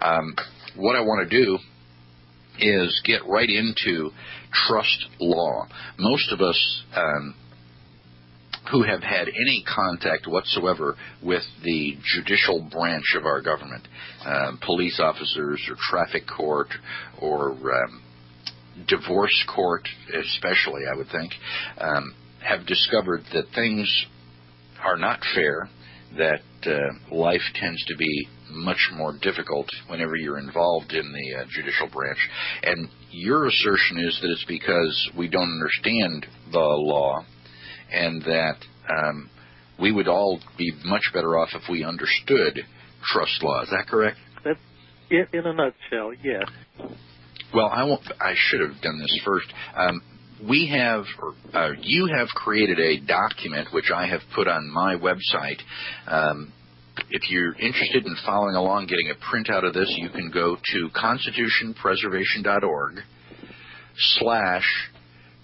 Um, what I want to do is get right into trust law. Most of us um, who have had any contact whatsoever with the judicial branch of our government, um, police officers or traffic court or um, divorce court, especially, I would think, um, have discovered that things are not fair, that uh, life tends to be much more difficult whenever you're involved in the uh, judicial branch. And your assertion is that it's because we don't understand the law and that um, we would all be much better off if we understood trust law. Is that correct? That's it in a nutshell, yes. Well, I won't. I should have done this first. Um, we have, or uh, you have created a document which I have put on my website. Um, if you're interested in following along, getting a printout of this, you can go to constitutionpreservation.org slash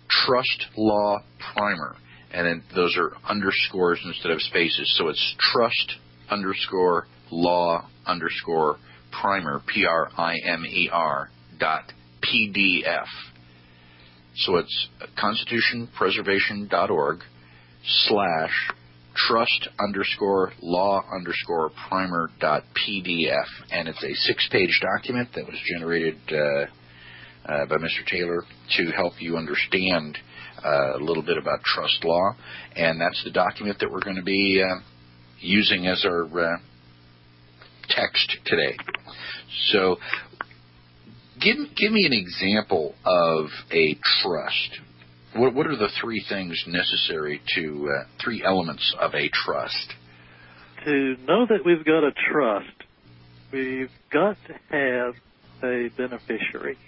trust law primer. And then those are underscores instead of spaces. So it's trust underscore law underscore primer, P-R-I-M-E-R dot PDF. So it's constitutionpreservation.org slash trust underscore law underscore primer dot PDF. And it's a six page document that was generated uh, uh, by Mr. Taylor to help you understand uh, a little bit about trust law. And that's the document that we're going to be uh, using as our uh, text today. So give give me an example of a trust. What what are the three things necessary to uh, three elements of a trust? To know that we've got a trust, we've got to have a beneficiary.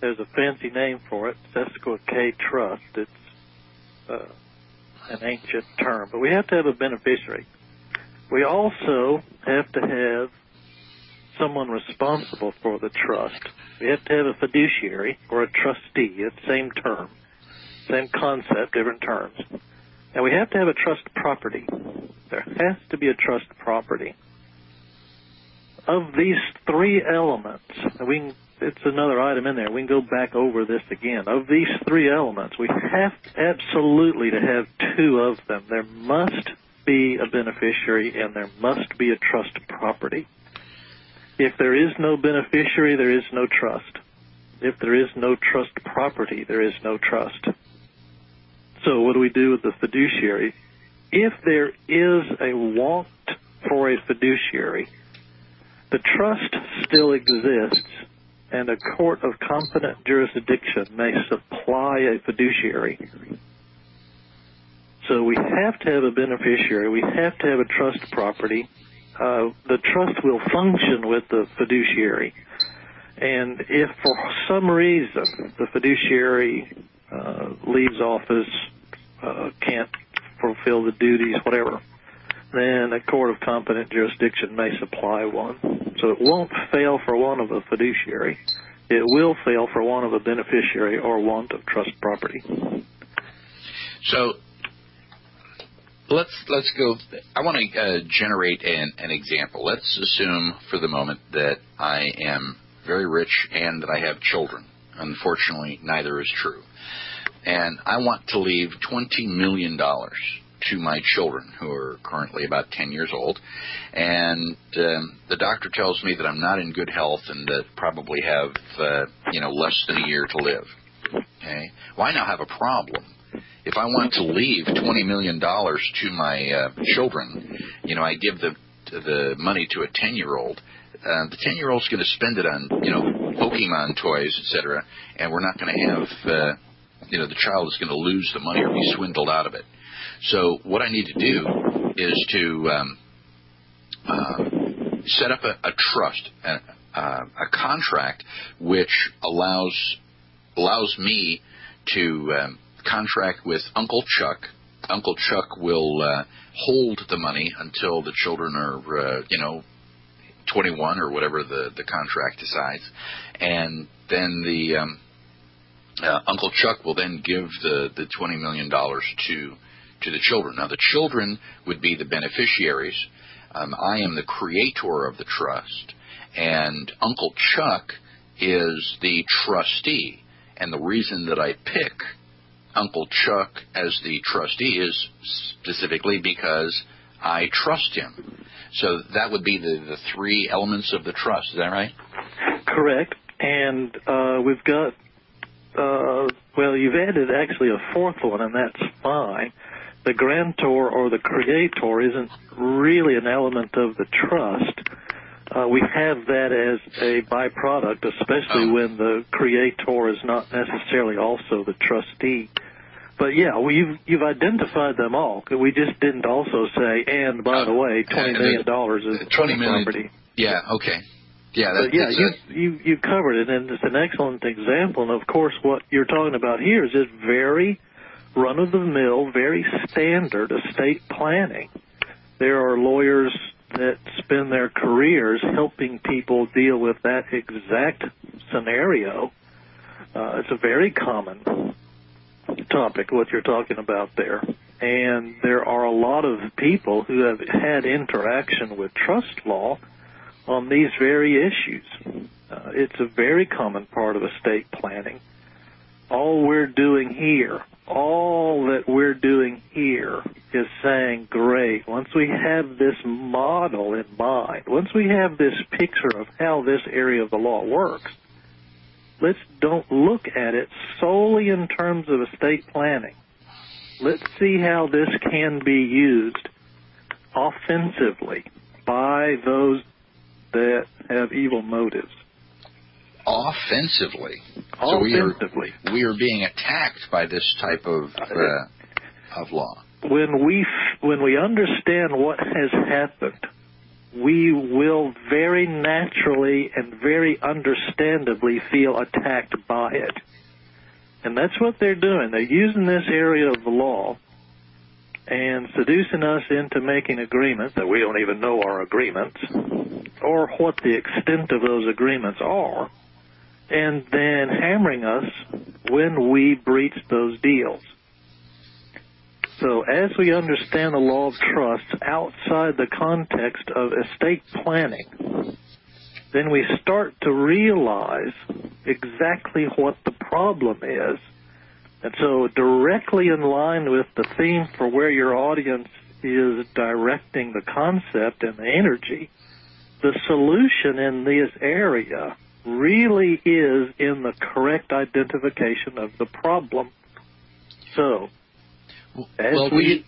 There's a fancy name for it, K Trust. It's uh, an ancient term, but we have to have a beneficiary. We also have to have someone responsible for the trust. We have to have a fiduciary or a trustee. It's same term, same concept, different terms. And we have to have a trust property. There has to be a trust property. Of these three elements, we can, it's another item in there. We can go back over this again. Of these three elements, we have absolutely to have two of them. There must be a beneficiary and there must be a trust property. If there is no beneficiary, there is no trust. If there is no trust property, there is no trust. So what do we do with the fiduciary? If there is a want for a fiduciary, the trust still exists and a court of competent jurisdiction may supply a fiduciary. So we have to have a beneficiary, we have to have a trust property, uh, the trust will function with the fiduciary. And if for some reason the fiduciary uh, leaves office, uh, can't fulfill the duties, whatever, then a court of competent jurisdiction may supply one. So it won't fail for one of a fiduciary. It will fail for one of a beneficiary or want of trust property. So let's let's go. I want to uh, generate an, an example. Let's assume for the moment that I am very rich and that I have children. Unfortunately, neither is true. And I want to leave twenty million dollars to my children, who are currently about ten years old. And um, the doctor tells me that I'm not in good health and that probably have uh, you know less than a year to live. Okay. Well, I now have a problem if I want to leave twenty million dollars to my uh, children, you know, I give the the money to a ten year old. Uh, the ten year old's going to spend it on you know Pokemon toys, etc., and we're not going to have uh, you know the child is going to lose the money or be swindled out of it. So what I need to do is to um, uh, set up a, a trust, a, a contract which allows allows me to um, contract with Uncle Chuck. Uncle Chuck will uh, hold the money until the children are, uh, you know, 21 or whatever the, the contract decides, and then the um, uh, Uncle Chuck will then give the, the 20 million dollars to to the children. Now the children would be the beneficiaries. Um, I am the creator of the trust, and Uncle Chuck is the trustee. And the reason that I pick Uncle Chuck as the trustee is specifically because I trust him. So that would be the, the three elements of the trust. Is that right? Correct. And uh, we've got, uh, well, you've added actually a fourth one, and that's fine. The grantor or the creator isn't really an element of the trust. Uh, we have that as a byproduct, especially oh. when the creator is not necessarily also the trustee. But yeah, well, you've you've identified them all. We just didn't also say, and by the way, twenty million dollars is twenty million. property. Yeah. Okay. Yeah. That, yeah. You a... you you covered it, and it's an excellent example. And of course, what you're talking about here is just very run of the mill, very standard estate planning. There are lawyers that spend their careers helping people deal with that exact scenario. Uh, it's a very common topic, what you're talking about there. And there are a lot of people who have had interaction with trust law on these very issues. Uh, it's a very common part of estate planning. All we're doing here, all that we're doing here is saying, great, once we have this model in mind, once we have this picture of how this area of the law works, let's don't look at it solely in terms of estate planning. Let's see how this can be used offensively by those that have evil motives. Offensively. Offensively. So we are, we are being attacked by this type of uh, of law. When we when we understand what has happened we will very naturally and very understandably feel attacked by it. And that's what they're doing. They're using this area of the law and seducing us into making agreements that we don't even know are agreements or what the extent of those agreements are, and then hammering us when we breach those deals. So as we understand the law of trust outside the context of estate planning, then we start to realize exactly what the problem is. And so directly in line with the theme for where your audience is directing the concept and the energy, the solution in this area really is in the correct identification of the problem. So as well, we,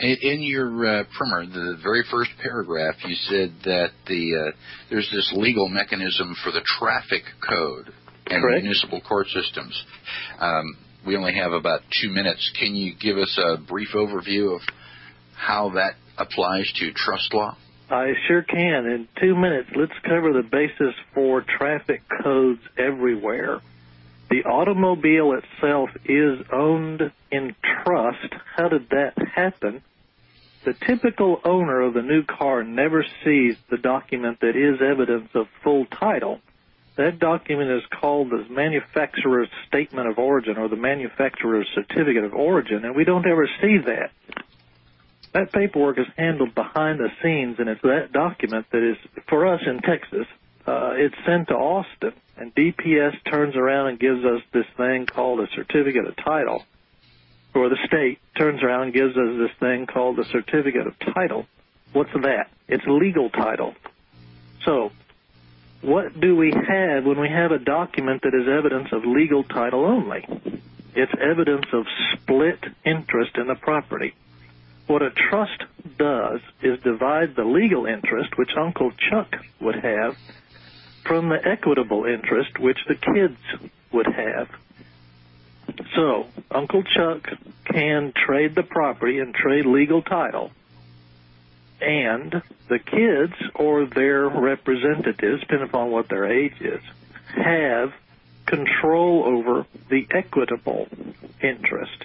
in your uh, primer, the very first paragraph, you said that the uh, there's this legal mechanism for the traffic code and Correct. municipal court systems. Um, we only have about two minutes. Can you give us a brief overview of how that applies to trust law? I sure can. In two minutes, let's cover the basis for traffic codes everywhere. The automobile itself is owned in trust. How did that happen? The typical owner of the new car never sees the document that is evidence of full title. That document is called the manufacturer's statement of origin or the manufacturer's certificate of origin, and we don't ever see that. That paperwork is handled behind the scenes, and it's that document that is, for us in Texas, uh, it's sent to Austin, and DPS turns around and gives us this thing called a certificate of title, or the state turns around and gives us this thing called the certificate of title. What's that? It's legal title. So, what do we have when we have a document that is evidence of legal title only? It's evidence of split interest in the property. What a trust does is divide the legal interest, which Uncle Chuck would have, from the equitable interest which the kids would have. So, Uncle Chuck can trade the property and trade legal title, and the kids or their representatives, depending upon what their age is, have control over the equitable interest.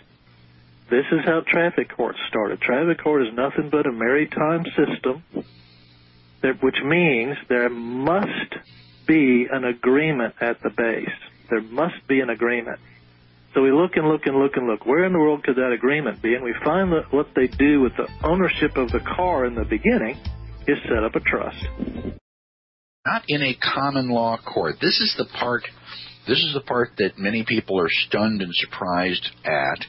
This is how traffic courts started. Traffic court is nothing but a maritime system, that, which means there must be an agreement at the base. There must be an agreement. So we look and look and look and look. Where in the world could that agreement be? And we find that what they do with the ownership of the car in the beginning is set up a trust. not in a common law court. This is the part this is the part that many people are stunned and surprised at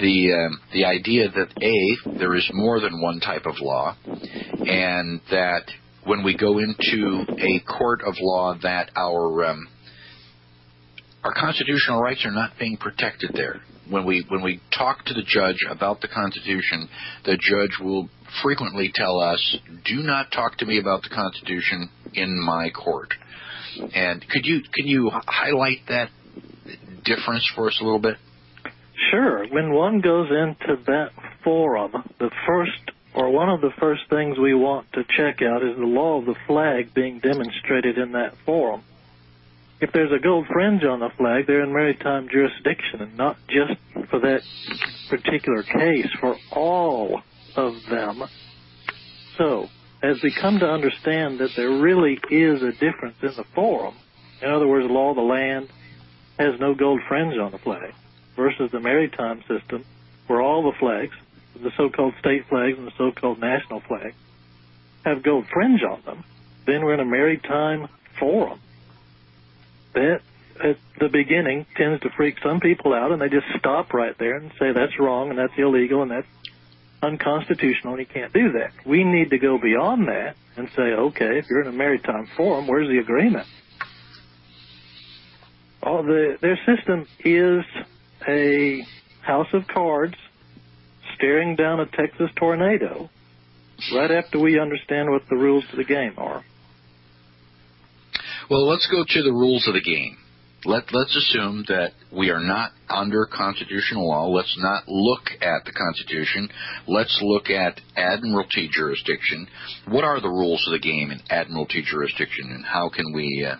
the um, the idea that a there is more than one type of law, and that when we go into a court of law, that our um, our constitutional rights are not being protected there. When we when we talk to the judge about the Constitution, the judge will frequently tell us, "Do not talk to me about the Constitution in my court." And could you can you highlight that difference for us a little bit? Sure. When one goes into that forum, the first or one of the first things we want to check out is the law of the flag being demonstrated in that forum. If there's a gold fringe on the flag, they're in maritime jurisdiction, and not just for that particular case, for all of them. So, as we come to understand that there really is a difference in the forum, in other words, law of the land has no gold fringe on the flag, versus the maritime system, where all the flags, the so-called state flags and the so-called national flag, have gold fringe on them, then we're in a maritime forum. That, at the beginning, tends to freak some people out, and they just stop right there and say that's wrong and that's illegal and that's unconstitutional and you can't do that. We need to go beyond that and say, okay, if you're in a maritime forum, where's the agreement? Oh, the, their system is a house of cards staring down a Texas tornado right after we understand what the rules of the game are. Well, let's go to the rules of the game let, let's assume that we are not under constitutional law. Let's not look at the Constitution. Let's look at admiralty jurisdiction. What are the rules of the game in admiralty jurisdiction, and how can we? Uh...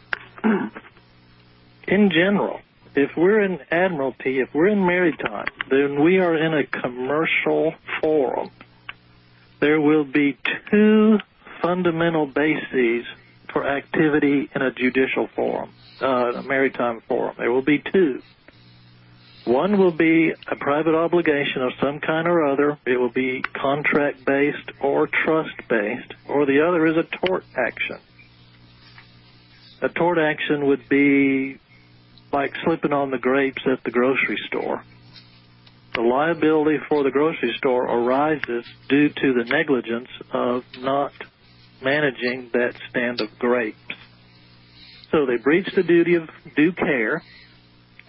In general, if we're in admiralty, if we're in maritime, then we are in a commercial forum. There will be two fundamental bases for activity in a judicial forum uh, maritime forum. There will be two. One will be a private obligation of some kind or other. It will be contract based or trust based, or the other is a tort action. A tort action would be like slipping on the grapes at the grocery store. The liability for the grocery store arises due to the negligence of not managing that stand of grapes. So they breached the duty of due care,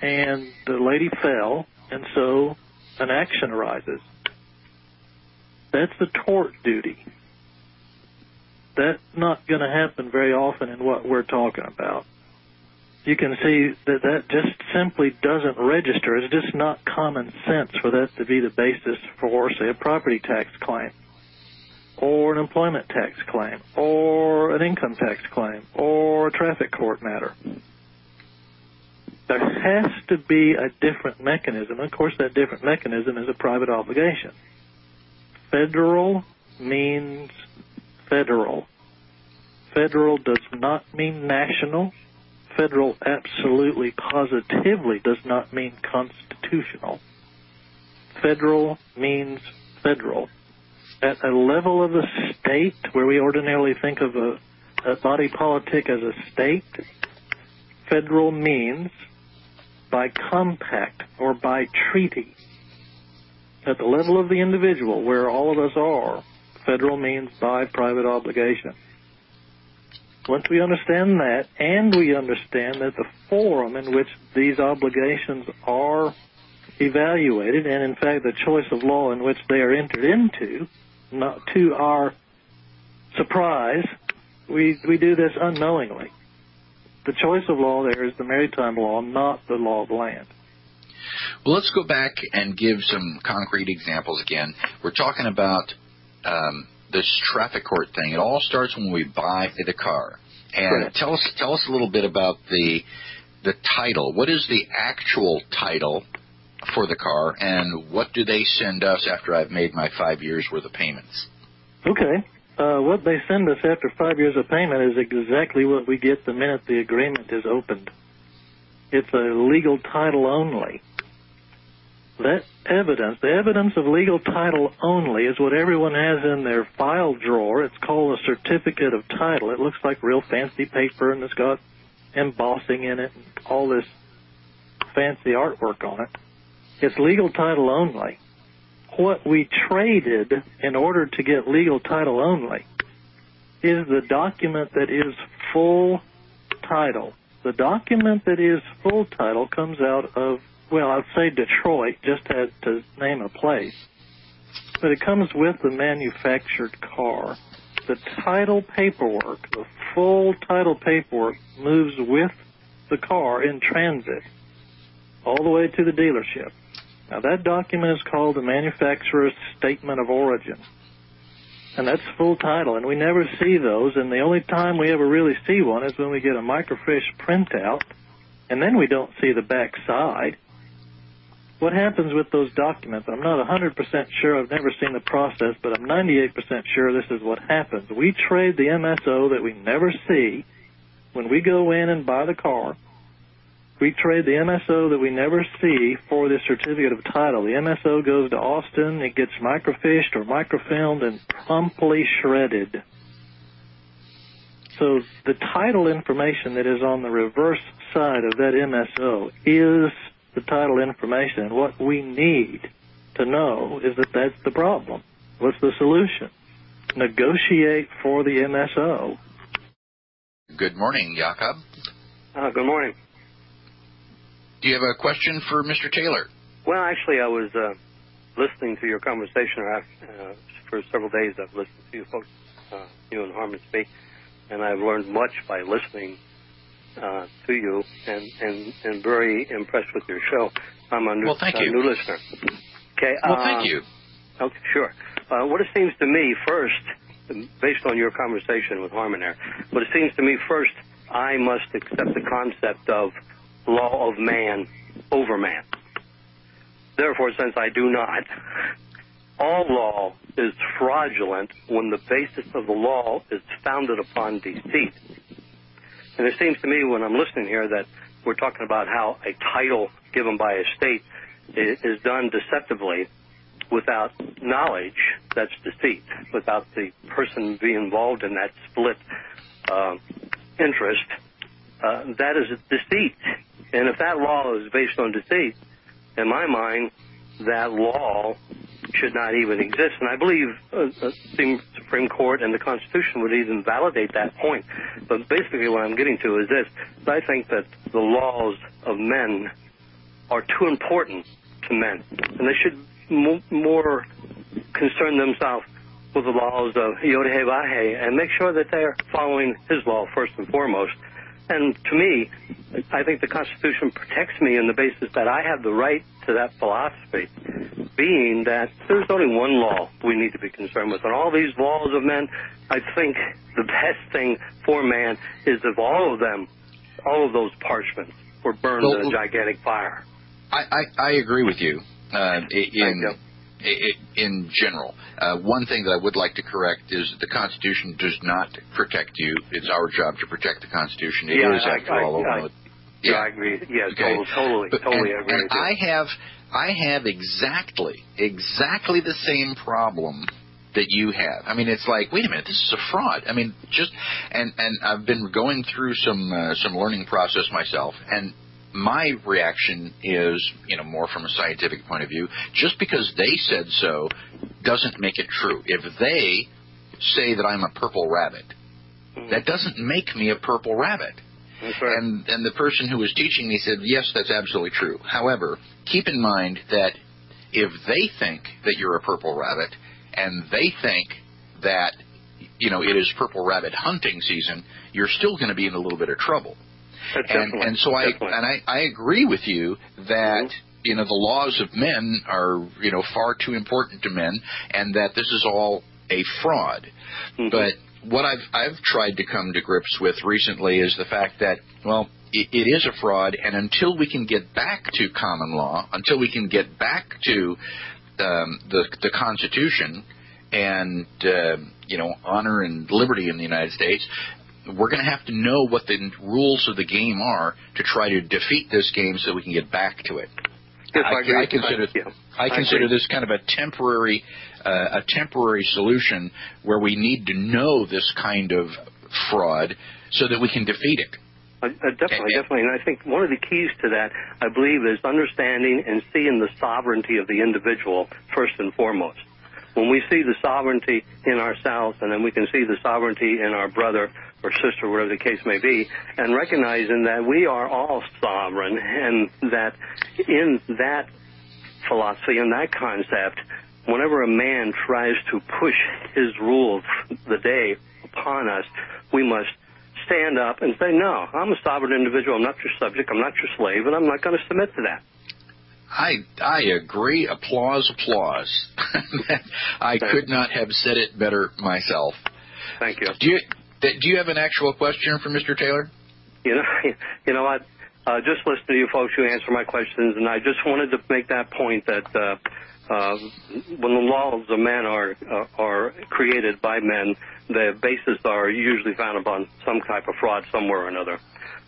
and the lady fell, and so an action arises. That's the tort duty. That's not going to happen very often in what we're talking about. You can see that that just simply doesn't register. It's just not common sense for that to be the basis for, say, a property tax claim or an employment tax claim, or an income tax claim, or a traffic court matter. There has to be a different mechanism. Of course, that different mechanism is a private obligation. Federal means federal. Federal does not mean national. Federal absolutely positively does not mean constitutional. Federal means federal at a level of the state where we ordinarily think of a, a body politic as a state, federal means by compact or by treaty. At the level of the individual, where all of us are, federal means by private obligation. Once we understand that, and we understand that the forum in which these obligations are evaluated, and in fact the choice of law in which they are entered into, not to our surprise, we we do this unknowingly. The choice of law there is the maritime law, not the law of land. Well, let's go back and give some concrete examples again. We're talking about um, this traffic court thing. It all starts when we buy the car. And tell us tell us a little bit about the the title. What is the actual title for the car, and what do they send us after I've made my five years worth of payments? Okay. Uh, what they send us after five years of payment is exactly what we get the minute the agreement is opened. It's a legal title only. that evidence, the evidence of legal title only, is what everyone has in their file drawer. It's called a certificate of title. It looks like real fancy paper and it's got embossing in it and all this fancy artwork on it. It's legal title only. What we traded in order to get legal title only is the document that is full title. The document that is full title comes out of well, I'd say Detroit, just to, to name a place. But it comes with the manufactured car. The title paperwork, the full title paperwork, moves with the car in transit all the way to the dealership. Now that document is called the manufacturer's statement of origin. And that's full title, and we never see those, and the only time we ever really see one is when we get a microfiche printout, and then we don't see the back side what happens with those documents, I'm not 100% sure, I've never seen the process, but I'm 98% sure this is what happens. We trade the MSO that we never see when we go in and buy the car. We trade the MSO that we never see for the certificate of title. The MSO goes to Austin, it gets microfiched or microfilmed and promptly shredded. So the title information that is on the reverse side of that MSO is the title information. What we need to know is that that's the problem. What's the solution? Negotiate for the MSO. Good morning, Jakob. Uh, good morning. Do you have a question for Mr. Taylor? Well, actually, I was uh, listening to your conversation uh, for several days. I've listened to you folks, uh, you and Harmon speak, and I've learned much by listening uh, to you and, and, and very impressed with your show. I'm a new, well, thank you. new listener. Okay. Well, thank uh, you. Okay, sure. Uh, what it seems to me first, based on your conversation with Harmon there, what it seems to me first, I must accept the concept of law of man over man. Therefore, since I do not, all law is fraudulent when the basis of the law is founded upon deceit. And it seems to me when I'm listening here that we're talking about how a title given by a state is done deceptively without knowledge, that's deceit, without the person being involved in that split uh, interest, uh, that is a deceit. And if that law is based on deceit, in my mind, that law should not even exist. And I believe uh, the Supreme Court and the Constitution would even validate that point. But basically, what I'm getting to is this: I think that the laws of men are too important to men, and they should m- more concern themselves with the laws of Yodhe and make sure that they're following his law first and foremost. And to me, I think the Constitution protects me on the basis that I have the right to that philosophy being that there's only one law we need to be concerned with. And all these laws of men, I think the best thing for man is if all of them, all of those parchments were burned well, in a gigantic fire. I, I, I agree with you. Uh, in, in general. Uh, one thing that I would like to correct is that the Constitution does not protect you. It's our job to protect the Constitution. It yeah, is, after I, all, I, yeah, I agree. Yes, okay. totally, but, totally and, agree. And I have I have exactly, exactly the same problem that you have. I mean, it's like, wait a minute, this is a fraud. I mean, just and and I've been going through some uh, some learning process myself, and my reaction is, you know, more from a scientific point of view. Just because they said so doesn't make it true. If they say that I'm a purple rabbit, mm-hmm. that doesn't make me a purple rabbit. Right. And and the person who was teaching me said, yes, that's absolutely true. However, keep in mind that if they think that you're a purple rabbit and they think that you know it is purple rabbit hunting season, you're still going to be in a little bit of trouble. And and so I and I, I agree with you that mm-hmm. you know the laws of men are you know far too important to men, and that this is all a fraud. Mm-hmm. But what I've I've tried to come to grips with recently is the fact that well it, it is a fraud, and until we can get back to common law, until we can get back to um, the the Constitution and uh, you know honor and liberty in the United States, we're going to have to know what the rules of the game are to try to defeat this game so we can get back to it. Yes, I, I. I consider Yeah. I consider agree. this kind of a temporary uh, a temporary solution where we need to know this kind of fraud so that we can defeat it. Uh, uh, definitely, definitely. And I think one of the keys to that, I believe, is understanding and seeing the sovereignty of the individual first and foremost. When we see the sovereignty in ourselves, and then we can see the sovereignty in our brother or sister, whatever the case may be, and recognizing that we are all sovereign, and that in that philosophy, in that concept, whenever a man tries to push his rule of the day upon us, we must stand up and say, no, I'm a sovereign individual. I'm not your subject. I'm not your slave, and I'm not going to submit to that. I I agree. Applause, applause. I could not have said it better myself. Thank you. Do you do you have an actual question for Mr. Taylor? You know, you know what? Uh, just listen to you folks who answer my questions, and I just wanted to make that point that uh, uh, when the laws of men are uh, are created by men, the basis are usually found upon some type of fraud somewhere or another.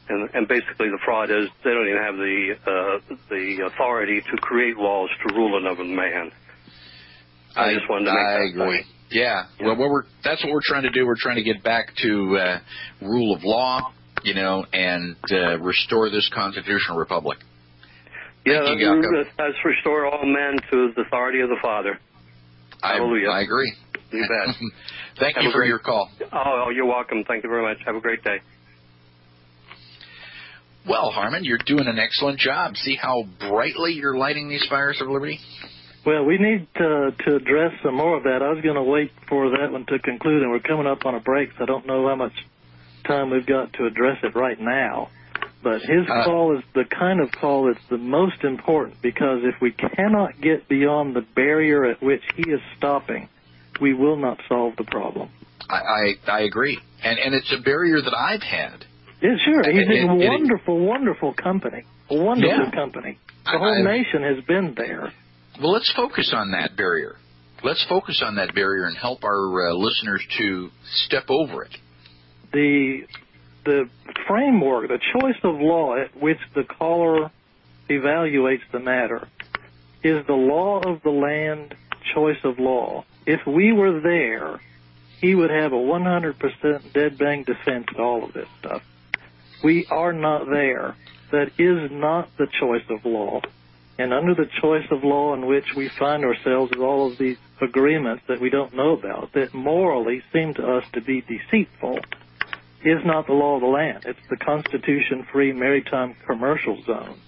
And, and basically, the fraud is they don't even have the uh, the authority to create laws to rule another man. I just wanted to make I that agree. point. Yeah. Yeah. Well, what we're that's what we're trying to do. We're trying to get back to uh, rule of law, you know, and uh, restore this constitutional republic. Yeah, Thank you, Jakob. let's- let's restore all men to the authority of the Father. I, Hallelujah. I agree. You bet. Thank Have you for great- your call. Oh, oh, you're welcome. Thank you very much. Have a great day. Well, Harmon, you're doing an excellent job. See how brightly you're lighting these fires of liberty? Well, we need to, to address some more of that. I was going to wait for that one to conclude, and we're coming up on a break, so I don't know how much time we've got to address it right now. But his Uh, call is the kind of call that's the most important because if we cannot get beyond the barrier at which he is stopping, we will not solve the problem. I, I, I agree. And, and it's a barrier that I've had. Yeah, sure. He's in it- it- wonderful, wonderful company. A wonderful Yeah. company. The whole I- nation has been there. Well, let's focus on that barrier. Let's focus on that barrier and help our uh, listeners to step over it. the the framework, the choice of law at which the caller evaluates the matter is the law of the land choice of law. If we were there, he would have a 100% dead bang defense to all of this stuff. We are not there. That is not the choice of law. And under the choice of law in which we find ourselves with all of these agreements that we don't know about, that morally seem to us to be deceitful, is not the law of the land. It's the Constitution free maritime commercial zone.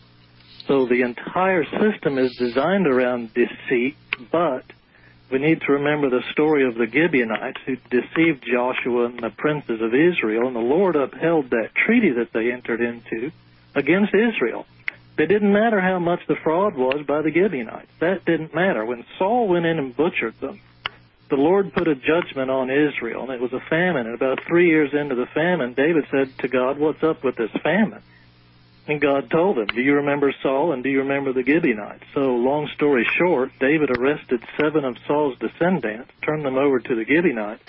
So the entire system is designed around deceit, but we need to remember the story of the Gibeonites who deceived Joshua and the princes of Israel, and the Lord upheld that treaty that they entered into against Israel. It didn't matter how much the fraud was by the Gibeonites. That didn't matter. When Saul went in and butchered them, the Lord put a judgment on Israel, and it was a famine. And about three years into the famine, David said to God, What's up with this famine? And God told him, Do you remember Saul and do you remember the Gibeonites? So, long story short, David arrested seven of Saul's descendants, turned them over to the Gibeonites,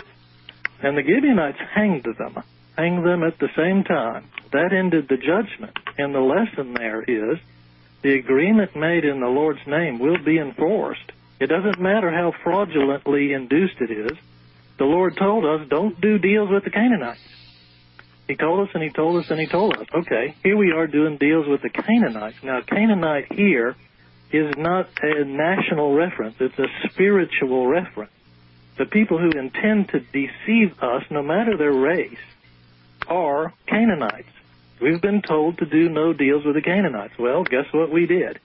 and the Gibeonites hanged them, hanged them at the same time. That ended the judgment. And the lesson there is the agreement made in the Lord's name will be enforced. It doesn't matter how fraudulently induced it is. The Lord told us, don't do deals with the Canaanites. He told us and he told us and he told us. Okay, here we are doing deals with the Canaanites. Now, Canaanite here is not a national reference, it's a spiritual reference. The people who intend to deceive us, no matter their race, are Canaanites. We've been told to do no deals with the Canaanites. Well, guess what we did?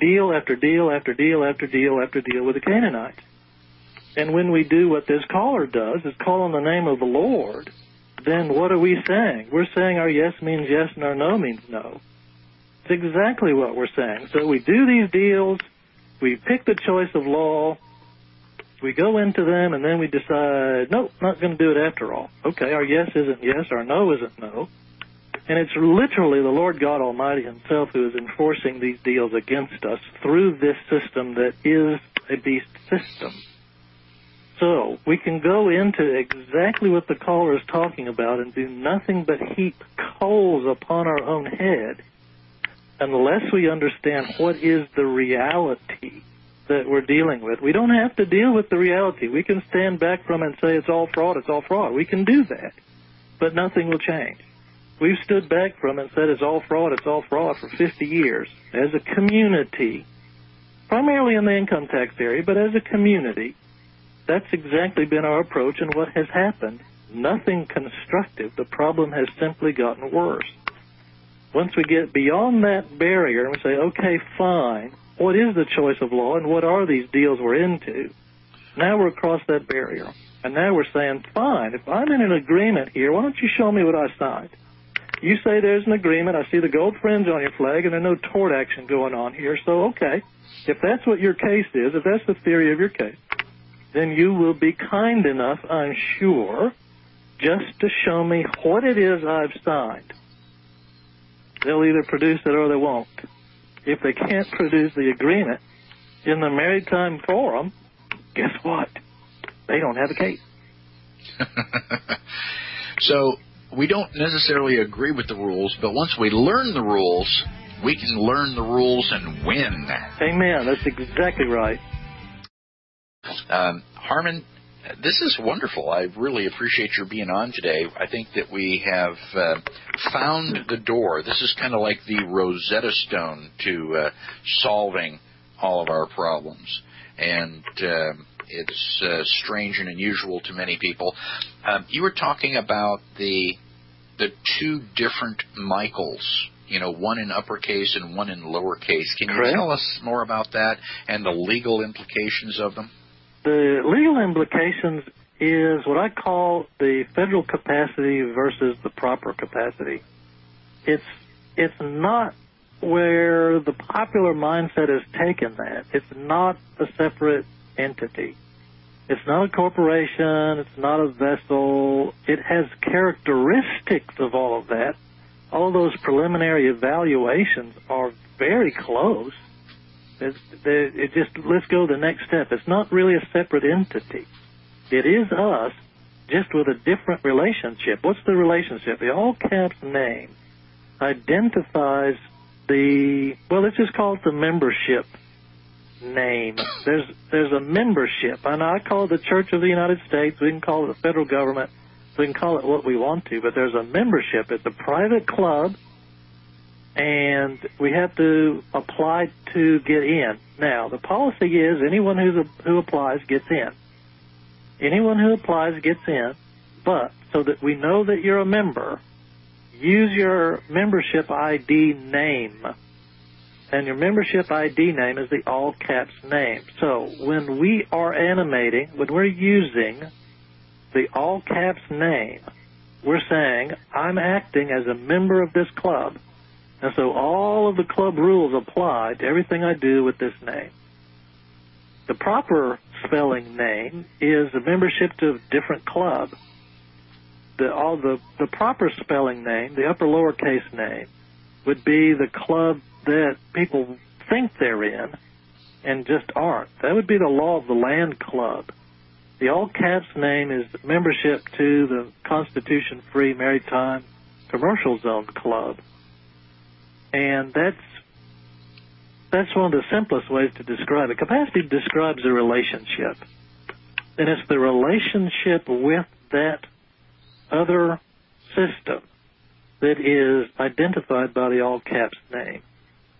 Deal after deal after deal after deal after deal with the Canaanites. And when we do what this caller does, is call on the name of the Lord, then what are we saying? We're saying our yes means yes and our no means no. It's exactly what we're saying. So we do these deals, we pick the choice of law, we go into them, and then we decide, nope, not going to do it after all. Okay, our yes isn't yes, our no isn't no. And it's literally the Lord God Almighty Himself who is enforcing these deals against us through this system that is a beast system. So we can go into exactly what the caller is talking about and do nothing but heap coals upon our own head unless we understand what is the reality that we're dealing with. We don't have to deal with the reality. We can stand back from it and say it's all fraud, it's all fraud. We can do that, but nothing will change. We've stood back from it and said it's all fraud, it's all fraud for 50 years as a community, primarily in the income tax area, but as a community. That's exactly been our approach, and what has happened, nothing constructive. The problem has simply gotten worse. Once we get beyond that barrier and we say, okay, fine, what is the choice of law and what are these deals we're into? Now we're across that barrier. And now we're saying, fine, if I'm in an agreement here, why don't you show me what I signed? You say there's an agreement. I see the gold fringe on your flag, and there's no tort action going on here. So, okay, if that's what your case is, if that's the theory of your case, then you will be kind enough, I'm sure, just to show me what it is I've signed. They'll either produce it or they won't if they can't produce the agreement in the maritime forum, guess what? They don't have a case. so we don't necessarily agree with the rules, but once we learn the rules, we can learn the rules and win. Amen. That's exactly right. Um, Harmon, this is wonderful. I really appreciate your being on today. I think that we have uh, found the door. This is kind of like the Rosetta Stone to uh, solving all of our problems. And uh, it's uh, strange and unusual to many people. Um, you were talking about the the two different Michaels you know, one in uppercase and one in lowercase. Can you Correct. tell us more about that and the legal implications of them? The legal implications is what I call the federal capacity versus the proper capacity. It's it's not where the popular mindset has taken that. It's not a separate entity. It's not a corporation. It's not a vessel. It has characteristics of all of that. All those preliminary evaluations are very close it just let's go the next step. It's not really a separate entity. It is us, just with a different relationship. What's the relationship? The all caps name identifies the well. Let's just call it the membership name. There's there's a membership, and I call it the Church of the United States. We can call it the federal government. We can call it what we want to, but there's a membership. It's a private club and we have to apply to get in. Now, the policy is anyone who's a, who applies gets in. Anyone who applies gets in, but so that we know that you're a member, use your membership ID name. And your membership ID name is the all caps name. So when we are animating, when we're using the all caps name, we're saying, I'm acting as a member of this club and so all of the club rules apply to everything I do with this name. The proper spelling name is a membership to a different club. The, all the, the proper spelling name, the upper lowercase name, would be the club that people think they're in and just aren't. That would be the law of the land club. The all caps name is membership to the Constitution Free Maritime Commercial Zone Club. And that's that's one of the simplest ways to describe it. Capacity describes a relationship. And it's the relationship with that other system that is identified by the all caps name.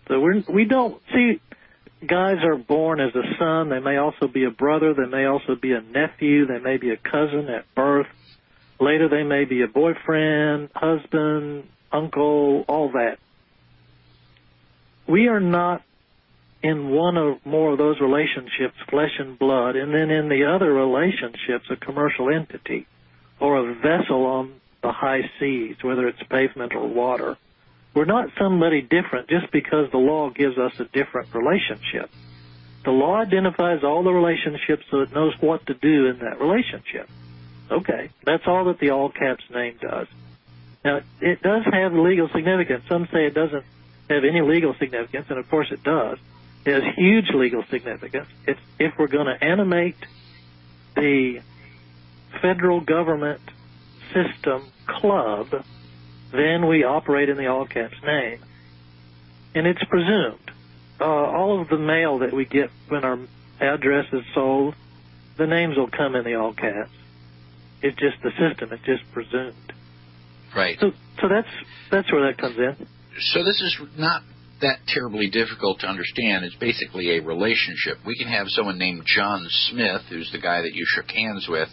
So we're, we don't see guys are born as a son. They may also be a brother. They may also be a nephew. They may be a cousin at birth. Later they may be a boyfriend, husband, uncle, all that we are not in one or more of those relationships, flesh and blood, and then in the other relationships, a commercial entity or a vessel on the high seas, whether it's pavement or water. We're not somebody different just because the law gives us a different relationship. The law identifies all the relationships so it knows what to do in that relationship. Okay, that's all that the all caps name does. Now, it does have legal significance. Some say it doesn't have any legal significance, and of course it does, it has huge legal significance. It's, if we're going to animate the federal government system club, then we operate in the all caps name. and it's presumed. Uh, all of the mail that we get when our address is sold, the names will come in the all caps. It's just the system; it's just presumed. Right. So, so that's that's where that comes in. So this is not that terribly difficult to understand. It's basically a relationship. We can have someone named John Smith, who's the guy that you shook hands with,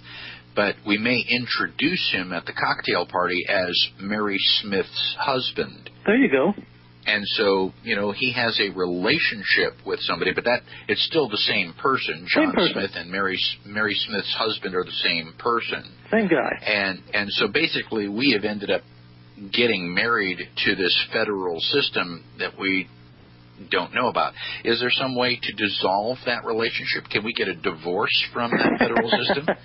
but we may introduce him at the cocktail party as Mary Smith's husband. There you go. And so, you know, he has a relationship with somebody, but that it's still the same person. John Same person. Smith and Mary Mary Smith's husband are the same person. Same guy. And and so basically we have ended up getting married to this federal system that we don't know about. Is there some way to dissolve that relationship? Can we get a divorce from that federal system?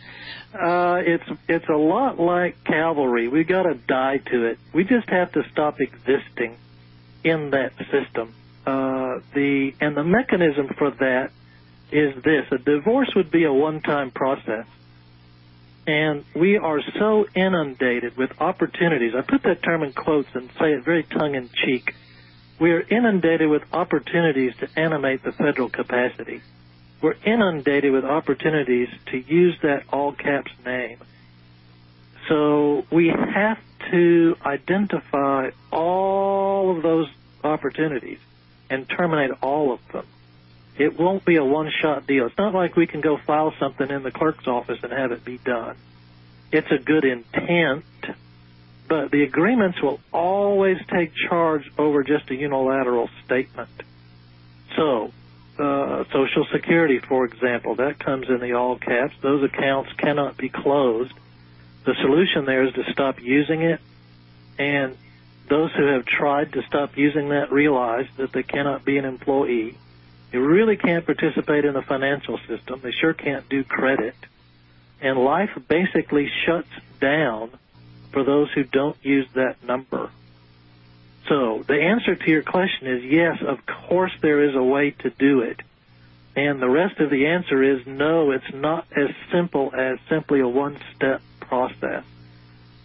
Uh, it's it's a lot like Calvary. We've got to die to it. We just have to stop existing in that system. Uh, the and the mechanism for that is this: a divorce would be a one-time process, and we are so inundated with opportunities. I put that term in quotes and say it very tongue-in-cheek. We are inundated with opportunities to animate the federal capacity. We're inundated with opportunities to use that all caps name. So we have to identify all of those opportunities and terminate all of them. It won't be a one-shot deal. It's not like we can go file something in the clerk's office and have it be done. It's a good intent, but the agreements will always take charge over just a unilateral statement. So, uh, Social Security, for example, that comes in the all caps. Those accounts cannot be closed. The solution there is to stop using it, and those who have tried to stop using that realize that they cannot be an employee. They really can't participate in the financial system. They sure can't do credit. And life basically shuts down for those who don't use that number. So the answer to your question is yes, of course there is a way to do it. And the rest of the answer is no, it's not as simple as simply a one step process.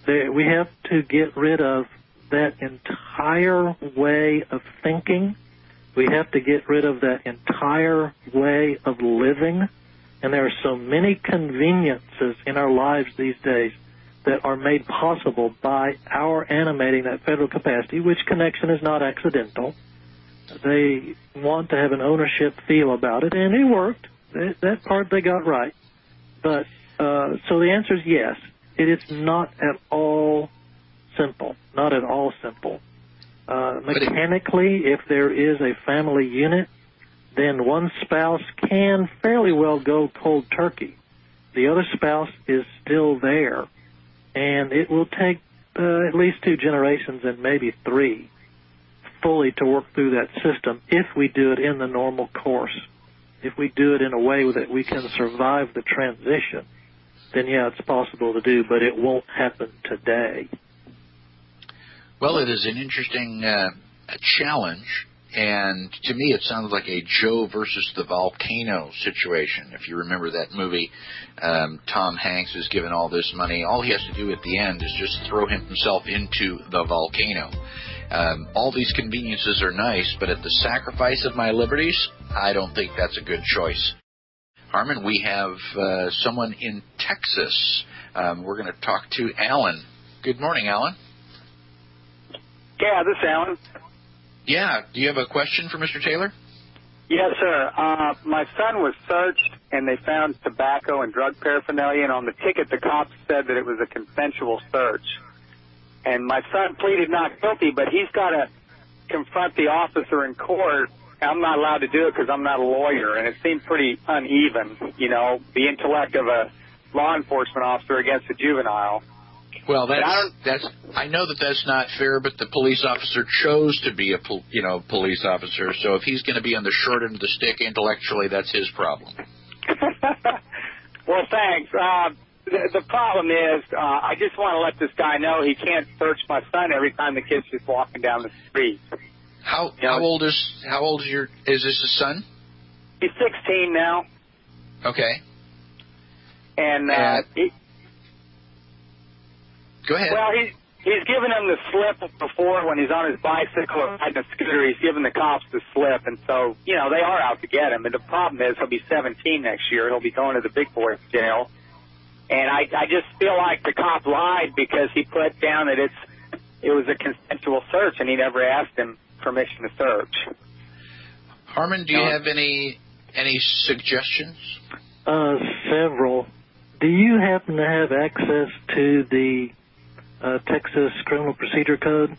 We have to get rid of that entire way of thinking. We have to get rid of that entire way of living. And there are so many conveniences in our lives these days that are made possible by our animating that federal capacity, which connection is not accidental. They want to have an ownership feel about it, and it worked. That, part they got right. But uh, so the answer is yes. It is not at all simple. Not at all simple. Uh, mechanically, if there is a family unit, then one spouse can fairly well go cold turkey. The other spouse is still there, and it will take uh, at least two generations and maybe three fully to work through that system if we do it in the normal course. If we do it in a way that we can survive the transition, then yeah, it's possible to do, but it won't happen today. Well, it is an interesting uh, challenge, and to me, it sounds like a Joe versus the volcano situation. If you remember that movie, um, Tom Hanks is given all this money. All he has to do at the end is just throw himself into the volcano. Um, all these conveniences are nice, but at the sacrifice of my liberties, I don't think that's a good choice. Harmon, we have uh, someone in Texas. Um, we're going to talk to Alan. Good morning, Alan. Yeah, this is Alan. Yeah. Do you have a question for Mr. Taylor? Yes, sir. Uh, my son was searched, and they found tobacco and drug paraphernalia. And on the ticket, the cops said that it was a consensual search. And my son pleaded not guilty, but he's got to confront the officer in court. I'm not allowed to do it because I'm not a lawyer, and it seemed pretty uneven. You know, the intellect of a law enforcement officer against a juvenile. Well, I that's don't- that's. I know that that's not fair, but the police officer chose to be a pol- you know police officer. So if he's going to be on the short end of the stick intellectually, that's his problem. well, thanks. Uh, the, the problem is, uh, I just want to let this guy know he can't search my son every time the kid's just walking down the street. How Yeah. how old is how old is your is this a son? He's 16 now, Okay, and uh, Uh, he, go ahead. well, he he's given him the slip before when he's on his bicycle or riding a scooter. He's given the cops the slip, and so you know they are out to get him. And the problem is he'll be 17 next year. He'll be going to the big boy jail. And I, I just feel like the cop lied because he put down that it's it was a consensual search, and he never asked him permission to search. Harmon, do you have any any suggestions? Uh, several. Do you happen to have access to the uh, Texas Criminal Procedure Code?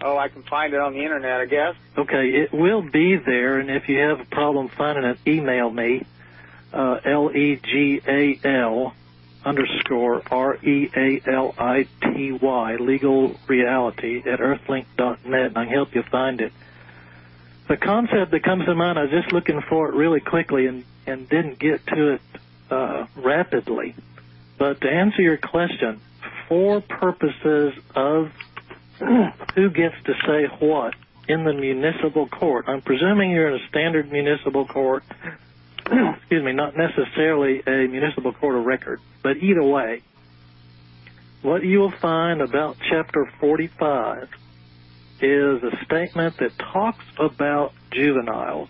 Oh, I can find it on the internet, I guess. Okay, it will be there, and if you have a problem finding it, email me. Uh, L E G A L underscore R E A L I T Y legal reality at earthlink.net, and I can help you find it. The concept that comes to mind, I was just looking for it really quickly and, and didn't get to it uh, rapidly. But to answer your question, for purposes of who gets to say what in the municipal court, I'm presuming you're in a standard municipal court. Excuse me, not necessarily a municipal court of record, but either way, what you will find about Chapter 45 is a statement that talks about juveniles.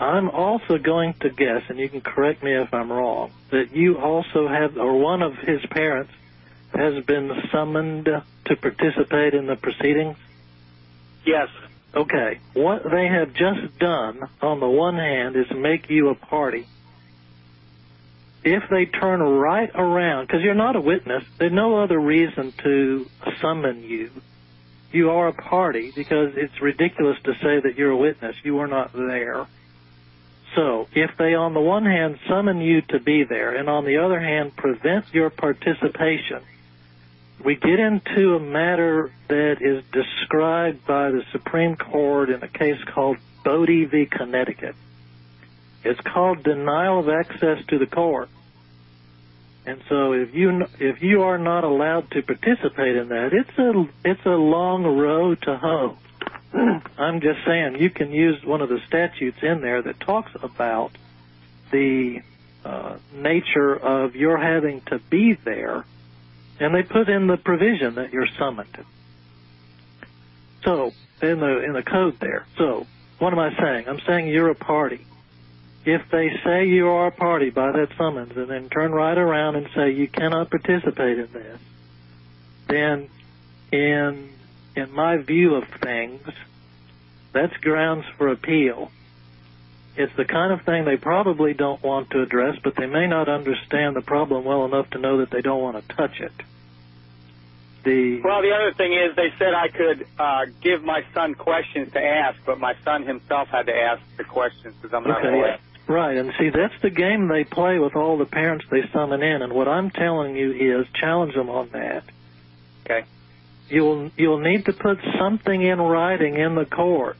I'm also going to guess, and you can correct me if I'm wrong, that you also have, or one of his parents has been summoned to participate in the proceedings? Yes. Okay, what they have just done, on the one hand, is make you a party. If they turn right around, because you're not a witness, there's no other reason to summon you. You are a party because it's ridiculous to say that you're a witness. You were not there. So, if they on the one hand summon you to be there, and on the other hand prevent your participation, we get into a matter that is described by the Supreme Court in a case called Boddie v. Connecticut. It's called denial of access to the court. And so if you if you are not allowed to participate in that, it's a it's a long road to hoe. I'm just saying you can use one of the statutes in there that talks about the uh, nature of your having to be there and they put in the provision that you're summoned. So in the in the code there. So what am I saying? I'm saying you're a party. If they say you are a party by that summons and then turn right around and say you cannot participate in this, then in in my view of things, that's grounds for appeal. It's the kind of thing they probably don't want to address, but they may not understand the problem well enough to know that they don't want to touch it. The well, the other thing is they said I could uh, give my son questions to ask, but my son himself had to ask the questions because I'm not okay. aware. Right, and see that's the game they play with all the parents they summon in, and what I'm telling you is challenge them on that. Okay. You'll you'll need to put something in writing in the court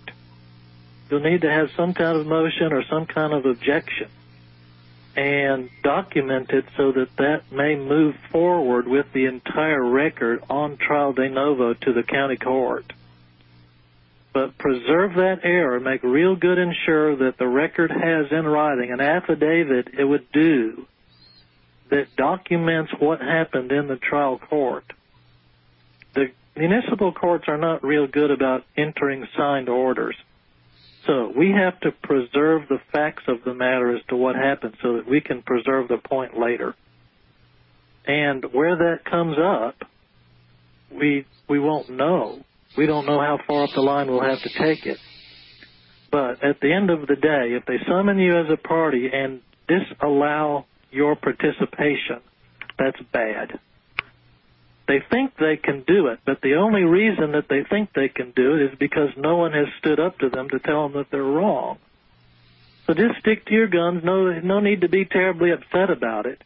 you'll need to have some kind of motion or some kind of objection and document it so that that may move forward with the entire record on trial de novo to the county court. But preserve that error, make real good and sure that the record has in writing an affidavit it would do that documents what happened in the trial court. The municipal courts are not real good about entering signed orders. So we have to preserve the facts of the matter as to what happened so that we can preserve the point later. And where that comes up, we we won't know. We don't know how far up the line we'll have to take it. But at the end of the day, if they summon you as a party and disallow your participation, that's bad. They think they can do it, but the only reason that they think they can do it is because no one has stood up to them to tell them that they're wrong. So just stick to your guns. No, no need to be terribly upset about it.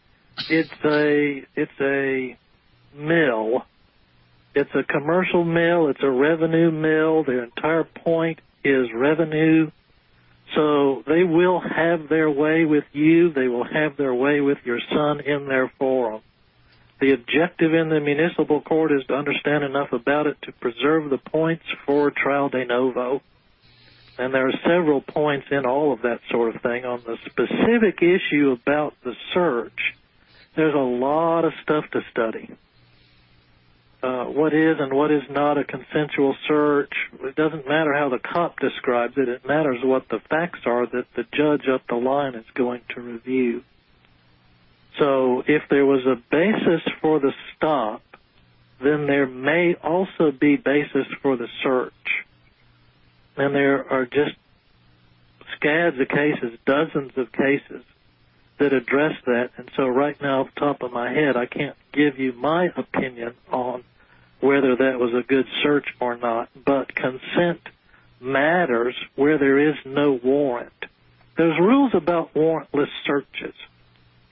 It's a, it's a mill. It's a commercial mill. It's a revenue mill. Their entire point is revenue. So they will have their way with you. They will have their way with your son in their forum. The objective in the municipal court is to understand enough about it to preserve the points for trial de novo. And there are several points in all of that sort of thing. On the specific issue about the search, there's a lot of stuff to study. uh, what is and what is not a consensual search. It doesn't matter how the cop describes it. It matters what the facts are that the judge up the line is going to review. So if there was a basis for the stop, then there may also be basis for the search. And there are just scads of cases, dozens of cases that address that. And so right now, off the top of my head, I can't give you my opinion on whether that was a good search or not. But consent matters where there is no warrant. There's rules about warrantless searches.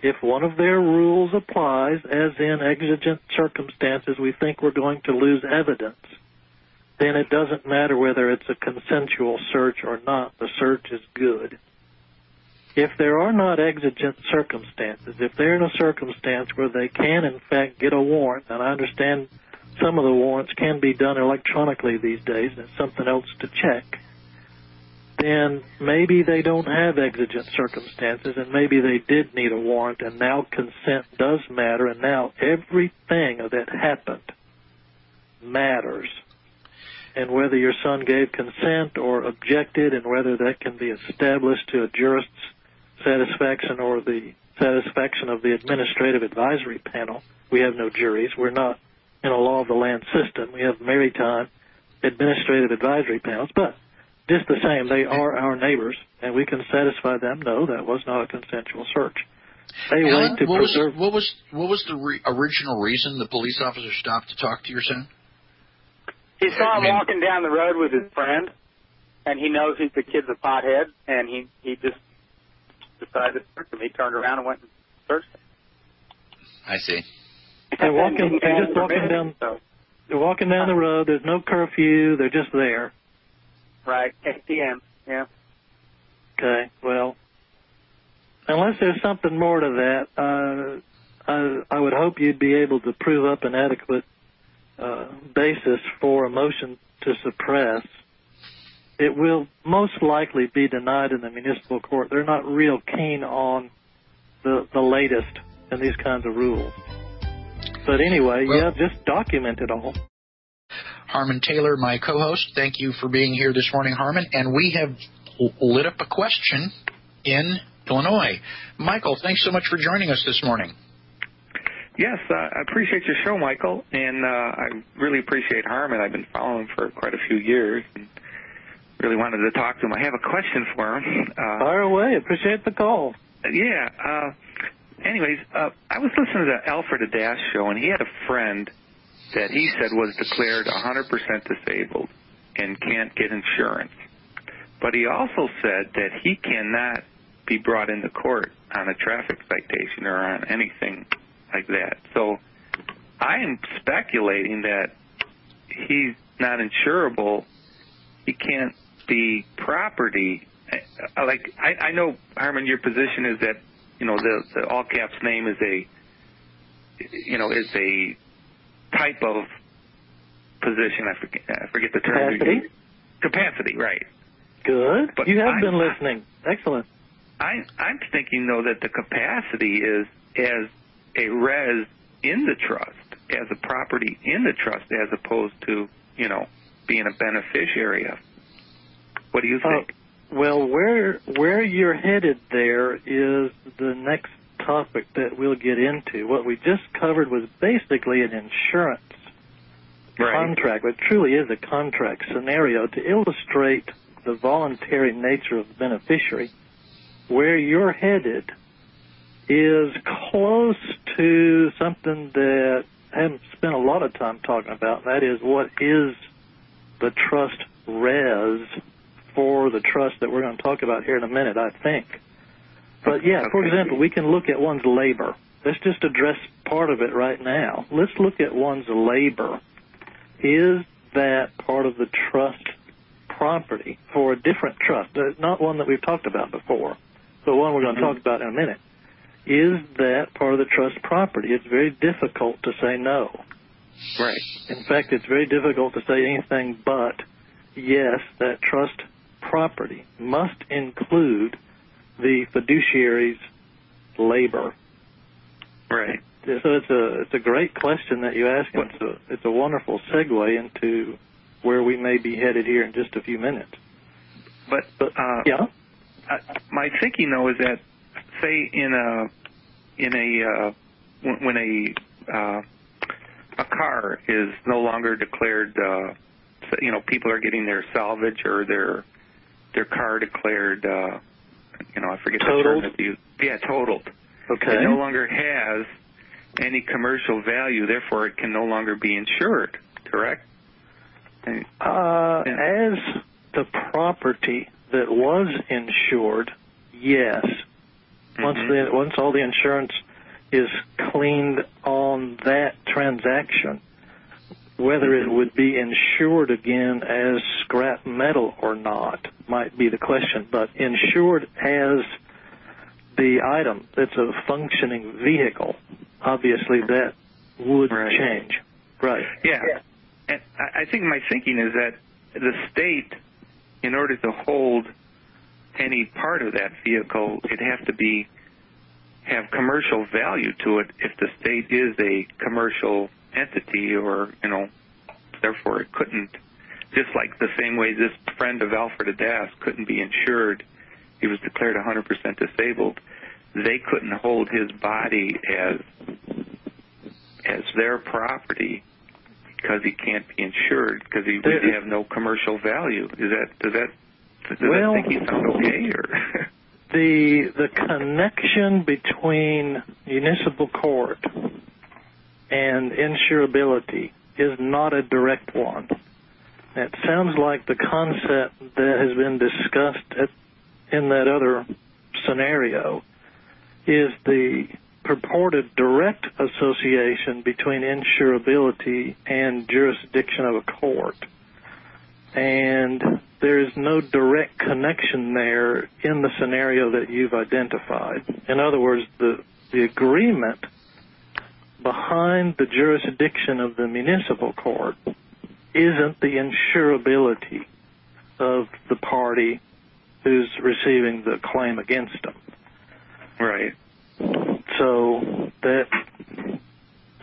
If one of their rules applies, as in exigent circumstances, we think we're going to lose evidence, then it doesn't matter whether it's a consensual search or not. The search is good. If there are not exigent circumstances, if they're in a circumstance where they can in fact get a warrant, and I understand some of the warrants can be done electronically these days, and it's something else to check, then maybe they don't have exigent circumstances and maybe they did need a warrant and now consent does matter and now everything that happened matters. And whether your son gave consent or objected and whether that can be established to a jurist's satisfaction or the satisfaction of the administrative advisory panel. We have no juries. We're not in a law of the land system. We have maritime administrative advisory panels, but just the same, they are our neighbors, and we can satisfy them. No, that was not a consensual search. They Alan, to what, preserve. was, what was what was the re- original reason the police officer stopped to talk to your son? He saw I him mean- walking down the road with his friend, and he knows he's the kid's a pothead, and he he just decided to search him. He turned around and went and searched him. I see. They're walking- And they're just walking down- So, They're walking down the road. There's no curfew. They're just there. Right, 8 p.m. Yeah. Okay. Well, unless there's something more to that, uh, I, I would hope you'd be able to prove up an adequate uh, basis for a motion to suppress. It will most likely be denied in the municipal court. They're not real keen on the the latest in these kinds of rules. But anyway, Well- yeah, just document it all. Harmon Taylor, my co-host. Thank you for being here this morning, Harmon. And we have lit up a question in Illinois. Michael, thanks so much for joining us this morning. Yes, uh, I appreciate your show, Michael, and uh, I really appreciate Harmon. I've been following him for quite a few years, and really wanted to talk to him. I have a question for him. Uh, Fire away. Appreciate the call. yeah. Uh, anyways, uh, I was listening to the Alfred Adask show, and he had a friend that he said was declared 100% disabled and can't get insurance. But he also said that he cannot be brought into court on a traffic citation or on anything like that. So I am speculating that he's not insurable. He can't be property. Like I, I know, Harmon, your position is that you know the, the all caps name is a you know is a type of position. I forget I forget the term. Capacity? Capacity, right? Good. But you have I'm- been listening. Excellent. I, I'm thinking though that the capacity is as a res in the trust, as a property in the trust, as opposed to you know being a beneficiary of. What do you Oh, think? well, where where you're headed there is the next topic that we'll get into. What we just covered was basically an insurance contract, but it truly is a contract scenario to illustrate the voluntary nature of the beneficiary. Where you're headed is close to something that I haven't spent a lot of time talking about. That is what is the trust res for the trust that we're going to talk about here in a minute, I think. But yeah, for example, we can look at one's labor. Let's just address part of it right now. Let's look at one's labor. Is that part of the trust property for a different trust, uh, not one that we've talked about before, but one we're going to talk about in a minute? Is that part of the trust property? It's very difficult to say no. Right. In fact, it's very difficult to say anything but yes, that trust property must include the fiduciary's labor. Right. So it's a it's a great question that you ask, and it's a it's a wonderful segue into where we may be headed here in just a few minutes. But, But uh, yeah, uh, my thinking though is that, say in a in a uh, when, when a uh, a car is no longer declared, uh, you know, people are getting their salvage or their their car declared, uh, you know, I forget the Totaled? term that you, yeah, totaled. okay. It no longer has any commercial value, therefore it can no longer be insured. Correct? And- Uh, as the property that was insured, yes. Once Mhm. the once all the insurance is cleaned on that transaction, whether it would be insured again as scrap metal or not might be the question. But insured as the item that's a functioning vehicle, obviously that would Right. change. Right. Yeah. And I I think my thinking is that the state, in order to hold any part of that vehicle, it has to be have commercial value to it if the state is a commercial entity or, you know, therefore it couldn't, just like the same way this friend of Alfred Adask couldn't be insured, he was declared 100% disabled, they couldn't hold his body as as their property because he can't be insured because he would have no commercial value. Is that does that does Well- that think he sound okay or? the the connection between municipal court and insurability is not a direct one. It sounds like the concept that has been discussed at, in that other scenario is the purported direct association between insurability and jurisdiction of a court. And there is no direct connection there in the scenario that you've identified. In other words, the, the agreement behind the jurisdiction of the municipal court isn't the insurability of the party who's receiving the claim against them. right. So that,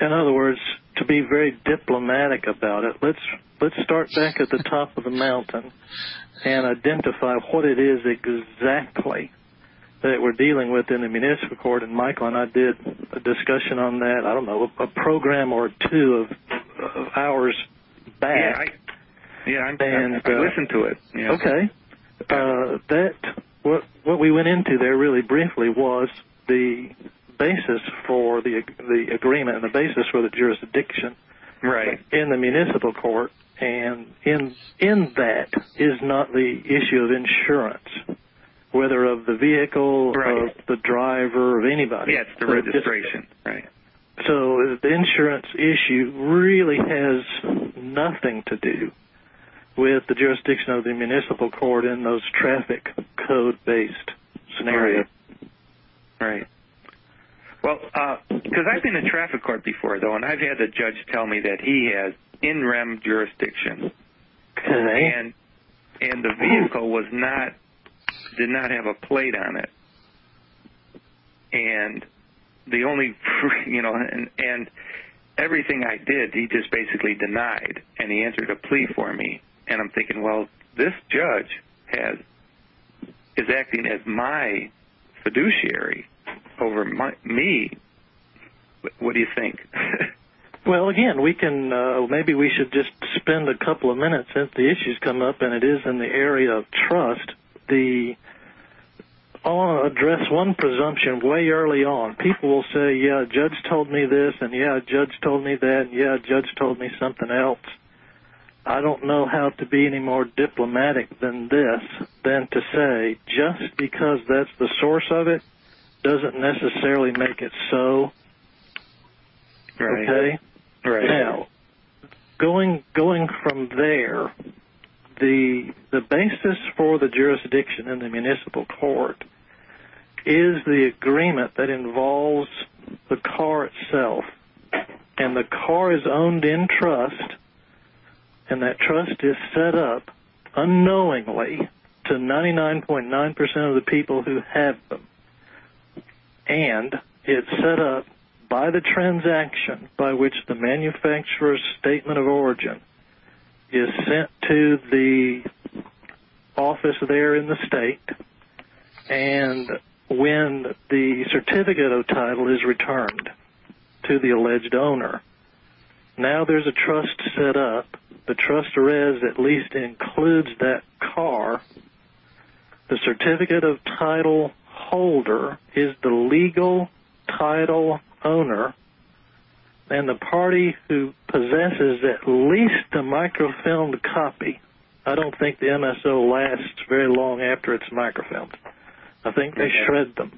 in other words, to be very diplomatic about it, let's let's start back at the top of the mountain and identify what it is exactly that we're dealing with in the municipal court. And Michael and I did a discussion on that. I don't know a program or two of, of hours Yeah, back. I, yeah, I'm, And, I, I uh, listened to it. Yeah. Okay. Uh, that what what we went into there really briefly was the basis for the the agreement and the basis for the jurisdiction Right. in the municipal court, and in in that is not the issue of insurance, whether of the vehicle, Right. of the driver, of anybody. Yeah, it's the So just- registration. Right. so the insurance issue really has nothing to do with the jurisdiction of the municipal court in those traffic code based scenarios. Right. Well, uh, because I've been in traffic court before, though, and I've had the judge tell me that he has in rem jurisdiction, Okay. and and the vehicle was not did not have a plate on it, and the only you know and and everything I did, he just basically denied, and he entered a plea for me, and I'm thinking, well, this judge has is acting as my fiduciary over my, me. What- do you think? Well, again, we can uh, maybe we should just spend a couple of minutes since the issues come up, and it is in the area of trust. The I want to address one presumption way early on. People will say, "Yeah, judge told me this," and "Yeah, judge told me that," and "Yeah, judge told me something else." I don't know how to be any more diplomatic than this, than to say just because that's the source of it doesn't necessarily make it so. right. Okay. Right. Now, going going from there, the the basis for the jurisdiction in the municipal court is the agreement that involves the car itself, and the car is owned in trust, and that trust is set up unknowingly to 99.9% of the people who have them, and it's set up by the transaction by which the manufacturer's statement of origin is sent to the office there in the state and when the certificate of title is returned to the alleged owner. Now there's a trust set up. The trust res at least includes that car. The certificate of title holder is the legal title owner and the party who possesses at least a microfilmed copy. I don't think the MSO lasts very long after it's microfilmed. I think they shred them.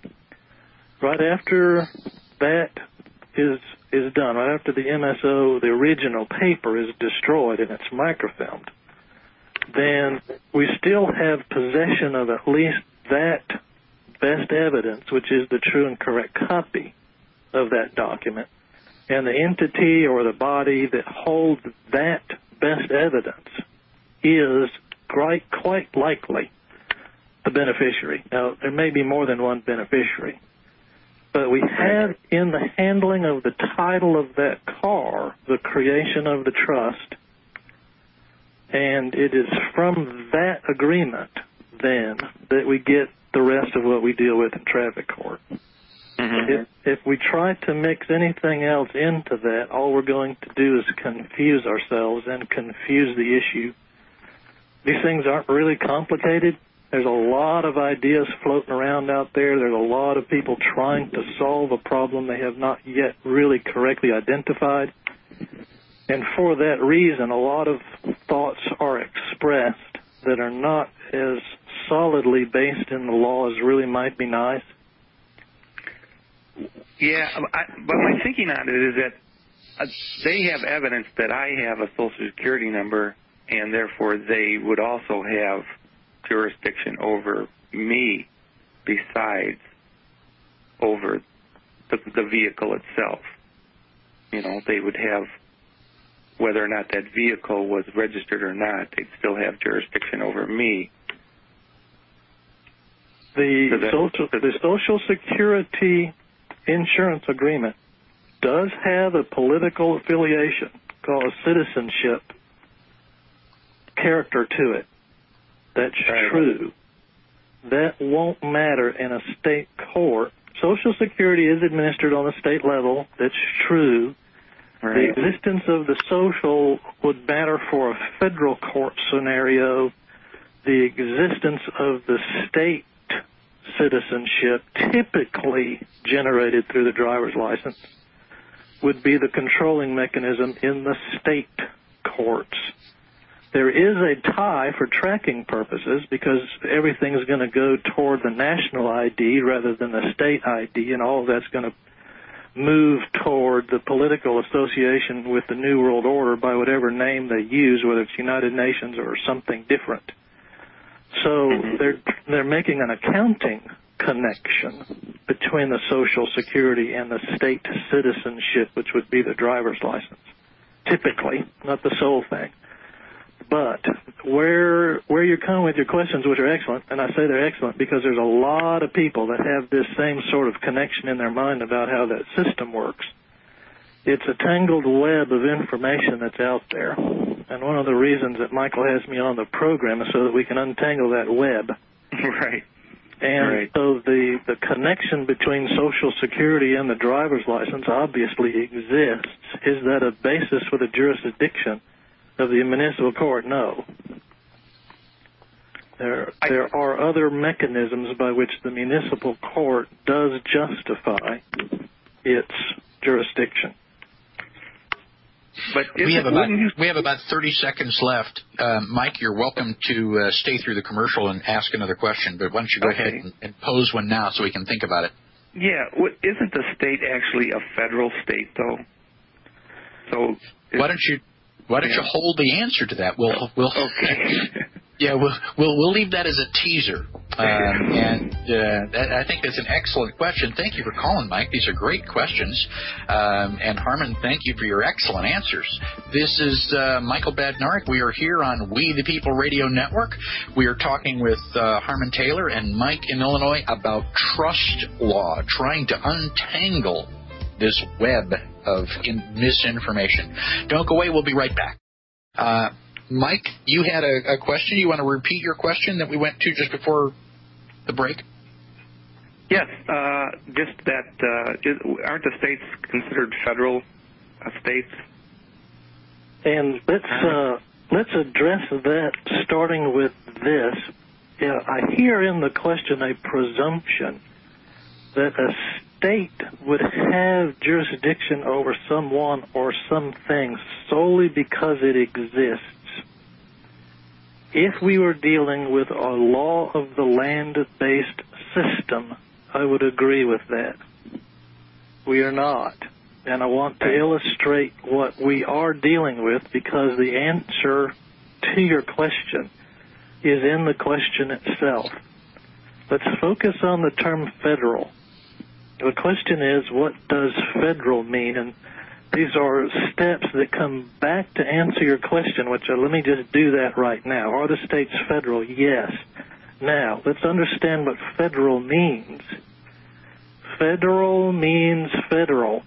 Right after that is is done, right after the MSO, the original paper is destroyed and it's microfilmed, then we still have possession of at least that best evidence, which is the true and correct copy of that document. And the entity or the body that holds that best evidence is quite, quite likely the beneficiary. Now, there may be more than one beneficiary, but we have in the handling of the title of that car the creation of the trust, and it is from that agreement then that we get the rest of what we deal with in traffic court. Mm-hmm. If, if we try to mix anything else into that, all we're going to do is confuse ourselves and confuse the issue. These things aren't really complicated. There's a lot of ideas floating around out there. There's a lot of people trying to solve a problem they have not yet really correctly identified. And for that reason, a lot of thoughts are expressed that are not as solidly based in the law as really might be nice. Yeah, I, but my thinking on it is that uh, they have evidence that I have a social security number, and therefore they would also have jurisdiction over me besides over the, the vehicle itself. You know, they would have whether or not that vehicle was registered or not, they'd still have jurisdiction over me. The Does that- social the Social Security insurance agreement does have a political affiliation called a citizenship character to it. That's Right. true. That won't matter in a state court. Social Security is administered on a state level. That's true. The existence of the social would matter for a federal court scenario. The existence of the state citizenship, typically generated through the driver's license, would be the controlling mechanism in the state courts. There is a tie for tracking purposes because everything is going to go toward the national ID rather than the state ID, and all of that's going to move toward the political association with the New World Order by whatever name they use, whether it's United Nations or something different. So mm-hmm. they're they're making an accounting connection between the Social Security and the state citizenship, which would be the driver's license, typically, not the sole thing. But where where you're coming with your questions, which are excellent, and I say they're excellent because there's a lot of people that have this same sort of connection in their mind about how that system works. It's a tangled web of information that's out there. And one of the reasons that Michael has me on the program is so that we can untangle that web. right. And Right. so the, the connection between Social Security and the driver's license obviously exists. Is that a basis for the jurisdiction of the municipal court? No. There, I- there are other mechanisms by which the municipal court does justify its jurisdiction. But We have about you we have about 30 seconds left. Uh, Mike, you're welcome to uh, stay through the commercial and ask another question, but why don't you go Okay. ahead and, and pose one now so we can think about it. Yeah, well, isn't the state actually a federal state though? So Why don't you why don't you hold the answer to that? We'll we'll okay. Yeah, we'll, we'll we'll leave that as a teaser, um, and uh, that, I think that's an excellent question. Thank you for calling, Mike. These are great questions, um, and Harmon, thank you for your excellent answers. This is uh, Michael Badnarik. We are here on We the People Radio Network. We are talking with uh, Harmon Taylor and Mike in Illinois about trust law, trying to untangle this web of in- misinformation. Don't go away. We'll be right back. Mike, you had a, a question. You want to repeat your question that we went to just before the break? Yes, uh, just that uh, is, aren't the states considered federal uh, states? And let's uh, let's address that starting with this. Yeah, I hear in the question a presumption that a state would have jurisdiction over someone or something solely because it exists. If we were dealing with a law of the land based system, I would agree with that. We are not. And I want to illustrate what we are dealing with because the answer to your question is in the question itself. Let's focus on the term federal. The question is, what does federal mean? And these are steps that come back to answer your question, which uh, let me just do that right now. Are the states federal? Yes. Now, let's understand what federal means. Federal means federal.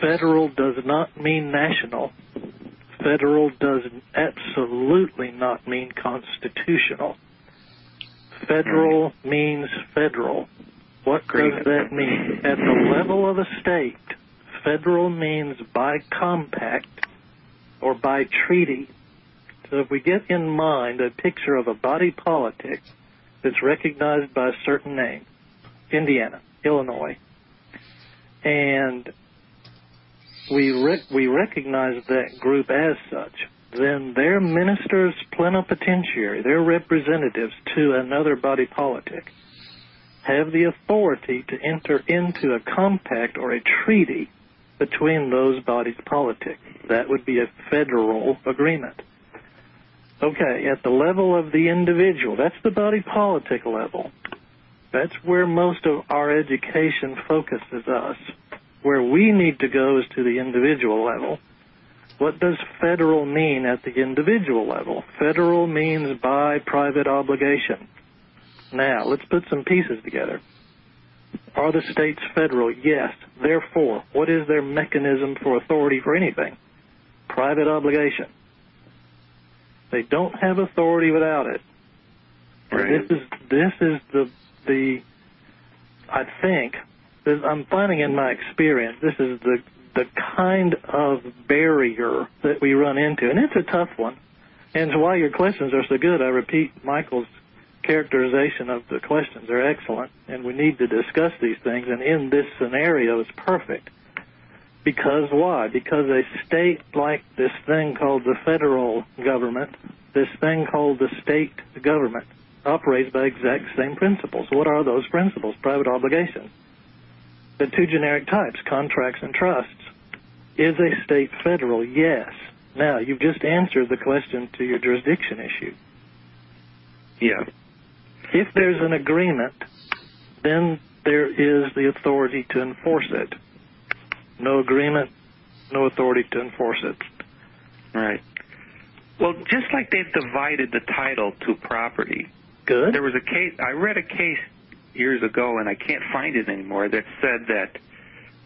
Federal does not mean national. Federal does absolutely not mean constitutional. Federal means federal. What does that mean? At the level of a state, federal means by compact or by treaty. So if we get in mind a picture of a body politic that's recognized by a certain name, Indiana, Illinois, and we rec- we recognize that group as such, then their ministers plenipotentiary, their representatives to another body politic, have the authority to enter into a compact or a treaty between those bodies politic. That would be a federal agreement. Okay, at the level of the individual, that's the body politic level. That's where most of our education focuses us. Where we need to go is to the individual level. What does federal mean at the individual level? Federal means by private obligation. Now, let's put some pieces together. Are the states federal? Yes. Therefore, what is their mechanism for authority for anything? Private obligation. They don't have authority without it. Right. This is this is the the I think this, I'm finding in my experience this is the the kind of barrier that we run into, and it's a tough one. And it's why your questions are so good. I repeat Michael's characterization of the questions are excellent, and we need to discuss these things. And in this scenario, it's perfect. Because why? Because a state like this thing called the federal government, this thing called the state government, operates by exact same principles. What are those principles? Private obligation. The two generic types, contracts and trusts. Is a state federal? Yes. Now, you've just answered the question to your jurisdiction issue. Yeah. If there's an agreement, then there is the authority to enforce it. No agreement, no authority to enforce it. Right. Well, just like they've divided the title to property, Good. there was a case. I read a case years ago, and I can't find it anymore. That said that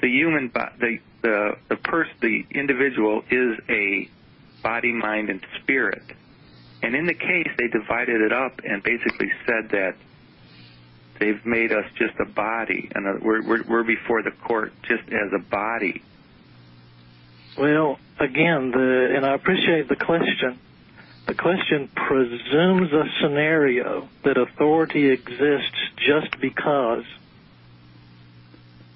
the human, the the the person, the individual is a body, mind, and spirit. And in the case, they divided it up and basically said that they've made us just a body, and we're, we're we're before the court just as a body. Well, again, the and I appreciate the question. The question presumes a scenario that authority exists just because.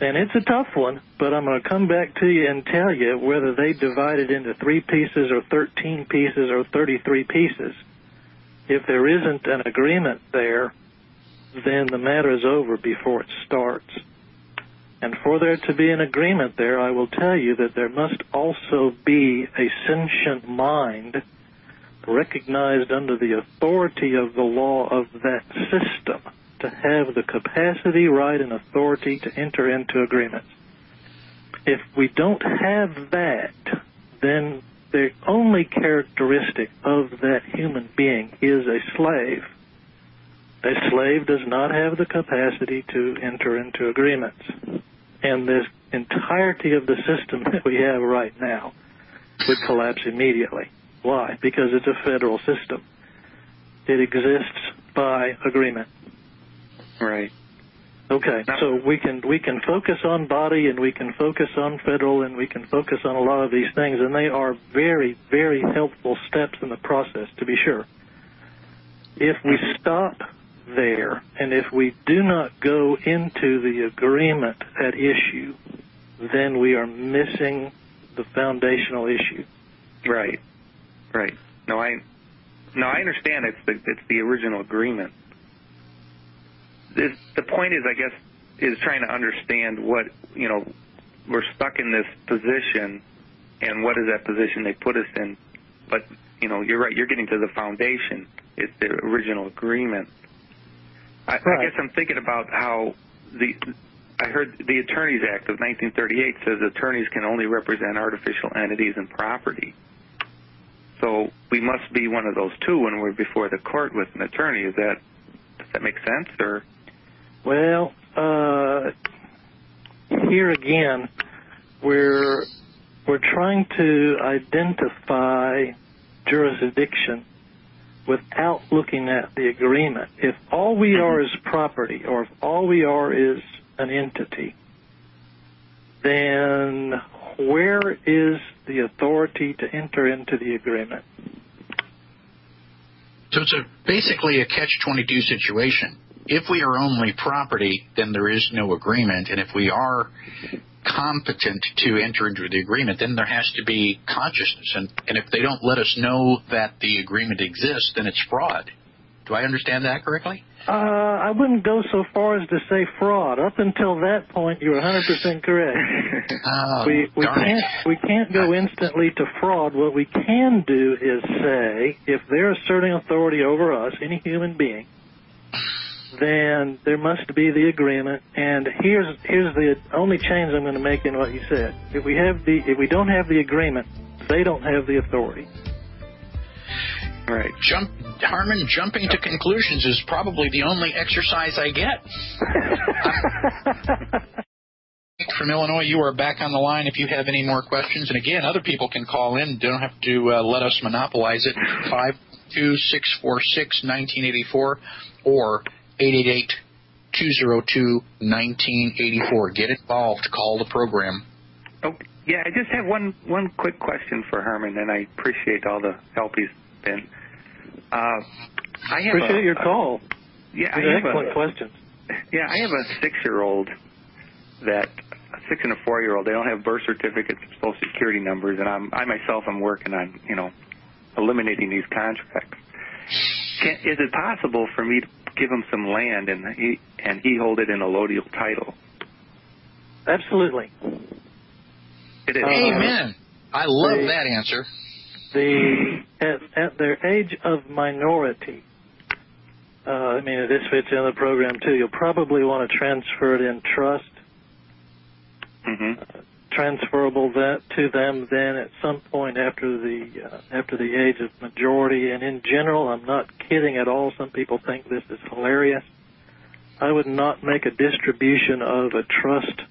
And it's a tough one, but I'm going to come back to you and tell you whether they divide it into three pieces or 13 pieces or 33 pieces. If there isn't an agreement there, then the matter is over before it starts. And for there to be an agreement there, I will tell you that there must also be a sentient mind recognized under the authority of the law of that system to have the capacity, right, and authority to enter into agreements. If we don't have that, then the only characteristic of that human being is a slave. A slave does not have the capacity to enter into agreements. And this entirety of the system that we have right now would collapse immediately. Why? Because it's a federal system. It exists by agreement. Right. Okay, so we can we can focus on body and we can focus on federal and we can focus on a lot of these things and they are very very helpful steps in the process to be sure. If we stop there and if we do not go into the agreement at issue, then we are missing the foundational issue. Right. Right. No, I no, I understand it's the it's the original agreement this, the point is, I guess, is trying to understand what you know. We're stuck in this position, and what is that position they put us in? But you know, you're right. You're getting to the foundation. It's the original agreement. I, right. I guess I'm thinking about how the I heard the Attorneys Act of 1938 says attorneys can only represent artificial entities and property. So we must be one of those two when we're before the court with an attorney. Is that does that make sense or? Well, uh, here again, we're we're trying to identify jurisdiction without looking at the agreement. If all we are is property, or if all we are is an entity, then where is the authority to enter into the agreement? So it's a, basically a catch-22 situation if we are only property, then there is no agreement. And if we are competent to enter into the agreement, then there has to be consciousness. And, and if they don't let us know that the agreement exists, then it's fraud. Do I understand that correctly? Uh, I wouldn't go so far as to say fraud. Up until that point, you're 100% correct. oh, we we can't it. we can't go instantly to fraud. What we can do is say if they're asserting authority over us, any human being, then there must be the agreement. And here's here's the only change I'm going to make in what you said. If we have the if we don't have the agreement, they don't have the authority. Right. Jump, Harmon. Jumping to conclusions is probably the only exercise I get. From Illinois, you are back on the line if you have any more questions. And again, other people can call in. They don't have to uh, let us monopolize it. Five two six four six nineteen eighty four or 888-202-1984. Get involved. Call the program. Oh, yeah, I just have one one quick question for Herman, and I appreciate all the help he's been. Uh, I have appreciate a, your call. Yeah, These I have excellent a, questions. Yeah, I have a six-year-old that a six and a four-year-old. They don't have birth certificates, social security numbers, and I'm I myself am working on you know eliminating these contracts. Can, is it possible for me to give him some land and he and he hold it in a allodial title. Absolutely. It is. Amen. I love the, that answer. The at, at their age of minority, uh, I mean, this fits in the program too. You'll probably want to transfer it in trust. Mm-hmm. Uh, transferable that to them then at some point after the uh, after the age of majority. And in general, I'm not kidding at all. Some people think this is hilarious. I would not make a distribution of a trust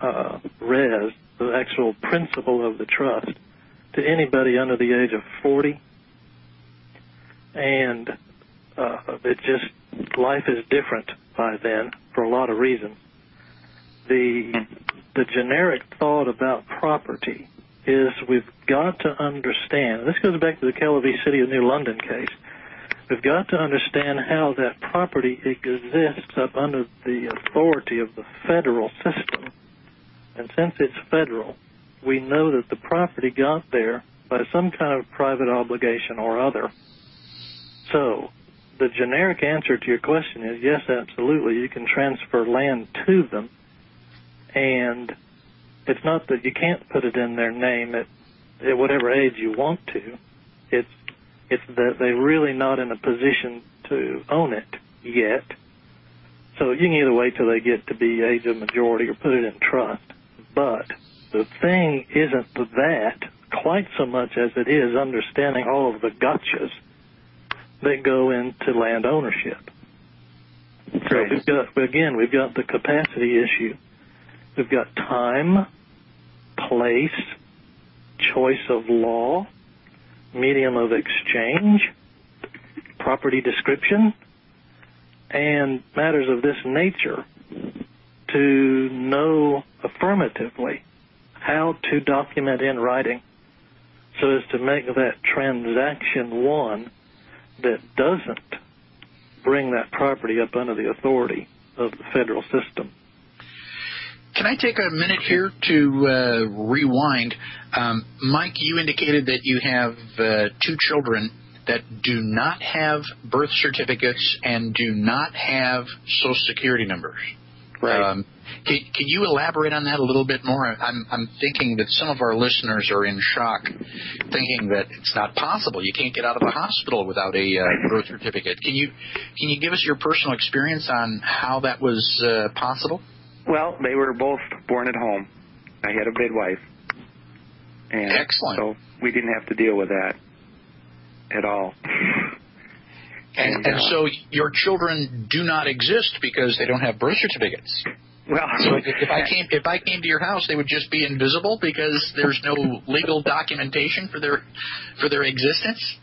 uh, res, the actual principal of the trust, to anybody under the age of 40. And uh, it just life is different by then for a lot of reasons. The the generic thought about property is we've got to understand. This goes back to the Kelo v. City of New London case. We've got to understand how that property exists up under the authority of the federal system. And since it's federal, we know that the property got there by some kind of private obligation or other. So, the generic answer to your question is yes, absolutely. You can transfer land to them and it's not that you can't put it in their name at, at whatever age you want to. It's it's that they're really not in a position to own it yet. So you can either wait till they get to be age of majority or put it in trust. But the thing isn't that quite so much as it is understanding all of the gotchas that go into land ownership. So we've got again we've got the capacity issue we've got time, place, choice of law, medium of exchange, property description, and matters of this nature to know affirmatively how to document in writing so as to make that transaction one that doesn't bring that property up under the authority of the federal system. Can I take a minute here to uh, rewind? Um, Mike, you indicated that you have uh, two children that do not have birth certificates and do not have social security numbers. Right. Um, can, can you elaborate on that a little bit more? I'm, I'm thinking that some of our listeners are in shock, thinking that it's not possible. You can't get out of the hospital without a uh, birth certificate. Can you can you give us your personal experience on how that was uh, possible? Well, they were both born at home. I had a midwife. And Excellent. So we didn't have to deal with that at all. And, And, and uh, so your children do not exist because they don't have birth certificates. well, So if, I came if I came to your house, they would just be invisible because there's no legal documentation for their for their existence.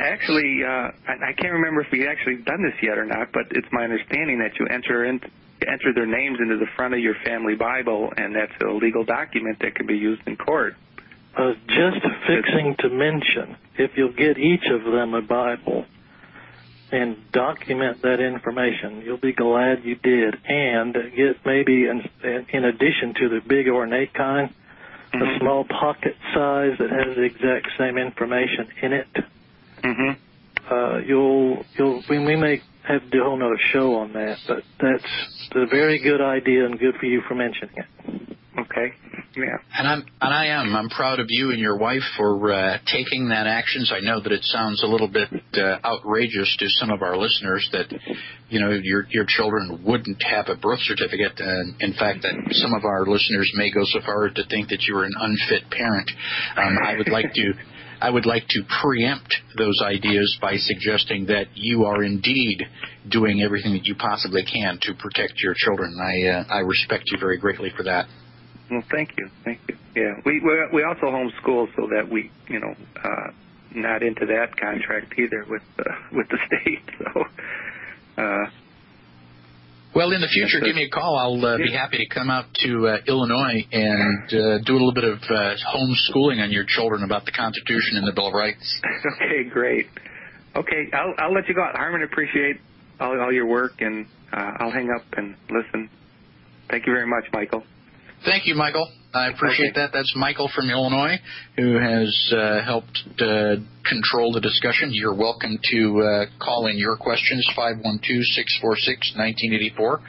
Actually, uh, I, I can't remember if we actually done this yet or not, but it's my understanding that you enter in, enter their names into the front of your family Bible, and that's a legal document that can be used in court. Was just fixing to mention if you'll get each of them a Bible and document that information, you'll be glad you did. And get maybe, in, in addition to the big ornate kind, a Mhm. small pocket size that has the exact same information in it. Mm-hmm. Uh, you'll, you'll, we, we may have to do a whole nother show on that, but that's a very good idea and good for you for mentioning it. Okay. Yeah. And I'm and I am I'm proud of you and your wife for uh, taking that actions. I know that it sounds a little bit uh, outrageous to some of our listeners that you know your your children wouldn't have a birth certificate, and in fact that some of our listeners may go so far to think that you are an unfit parent. Um, I would like to. I would like to preempt those ideas by suggesting that you are indeed doing everything that you possibly can to protect your children. I uh, I respect you very greatly for that. Well, thank you, thank you. Yeah, we we also homeschool so that we, you know, uh, not into that contract either with uh, with the state. So, uh, Well, in the future, give me a call. I'll uh, be happy to come out to uh, Illinois and uh, do a little bit of uh, homeschooling on your children about the Constitution and the Bill of Rights. okay, great. Okay, I'll I'll let you go out. Harmon, appreciate all all your work, and uh, I'll hang up and listen. Thank you very much, Michael. Thank you, Michael. I appreciate that. That's Michael from Illinois who has uh, helped uh, control the discussion. You're welcome to uh, call in your questions, 512-646-1984.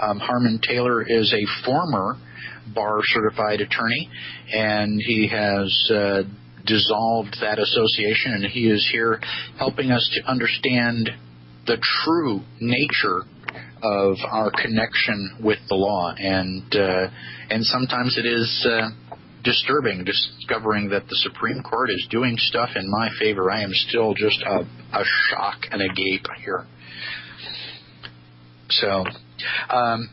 Um, Harmon Taylor is a former bar certified attorney, and he has uh, dissolved that association, and he is here helping us to understand the true nature of our connection with the law, and uh, and sometimes it is uh, disturbing discovering that the Supreme Court is doing stuff in my favor. I am still just a, a shock and a gape here. So, um,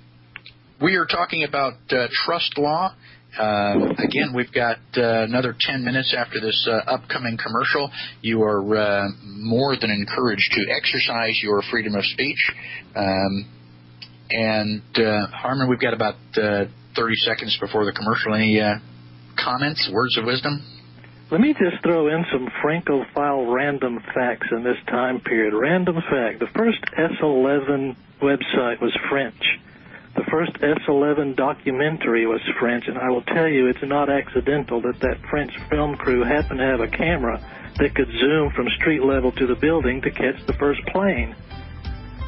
we are talking about uh, trust law. Uh, again, we've got uh, another 10 minutes after this uh, upcoming commercial. You are uh, more than encouraged to exercise your freedom of speech. Um, and uh, Harmon, we've got about uh, 30 seconds before the commercial. Any uh, comments, words of wisdom? Let me just throw in some Francophile random facts in this time period. Random fact. The first S11 website was French. The first S11 documentary was French, and I will tell you it's not accidental that that French film crew happened to have a camera that could zoom from street level to the building to catch the first plane.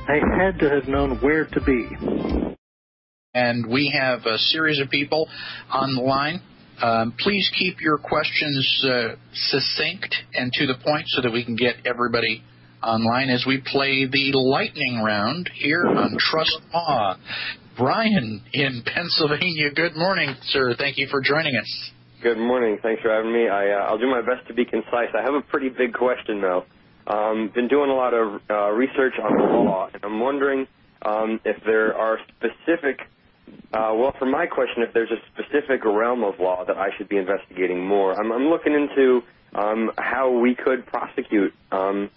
They had to have known where to be. And we have a series of people on the line. Um, please keep your questions uh, succinct and to the point so that we can get everybody online as we play the lightning round here on Trust Law. Brian in Pennsylvania, good morning, sir. Thank you for joining us. Good morning. Thanks for having me. I, uh, I'll do my best to be concise. I have a pretty big question, though. Um, been doing a lot of uh, research on the law, and I'm wondering um, if there are specific Uh, well, for my question, if there's a specific realm of law that I should be investigating more, I'm, I'm looking into um, how we could prosecute um,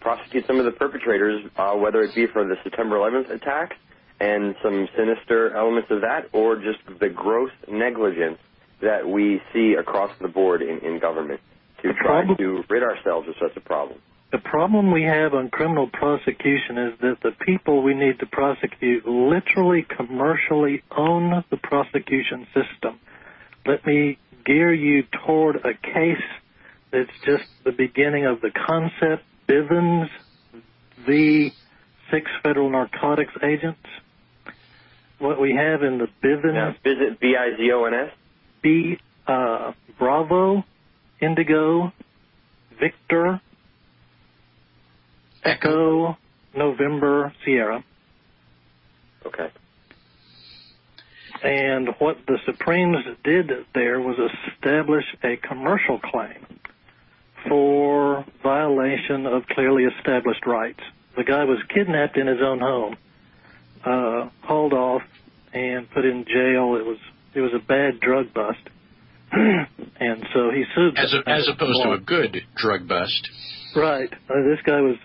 prosecute some of the perpetrators, uh, whether it be for the September 11th attacks and some sinister elements of that, or just the gross negligence that we see across the board in, in government to try to rid ourselves of such a problem. The problem we have on criminal prosecution is that the people we need to prosecute literally commercially own the prosecution system. Let me gear you toward a case that's just the beginning of the concept. Bivens v. six federal narcotics agents. What we have in the Bivens Now, visit B-I-V-E-N-S. B uh, Bravo, Indigo, Victor, Echo, November, Sierra. Okay. And what the Supremes did there was establish a commercial claim for violation of clearly established rights. The guy was kidnapped in his own home, uh, hauled off, and put in jail. It was it was a bad drug bust, and so he sued. As, a, as opposed to a good drug bust. Right. Uh, this guy was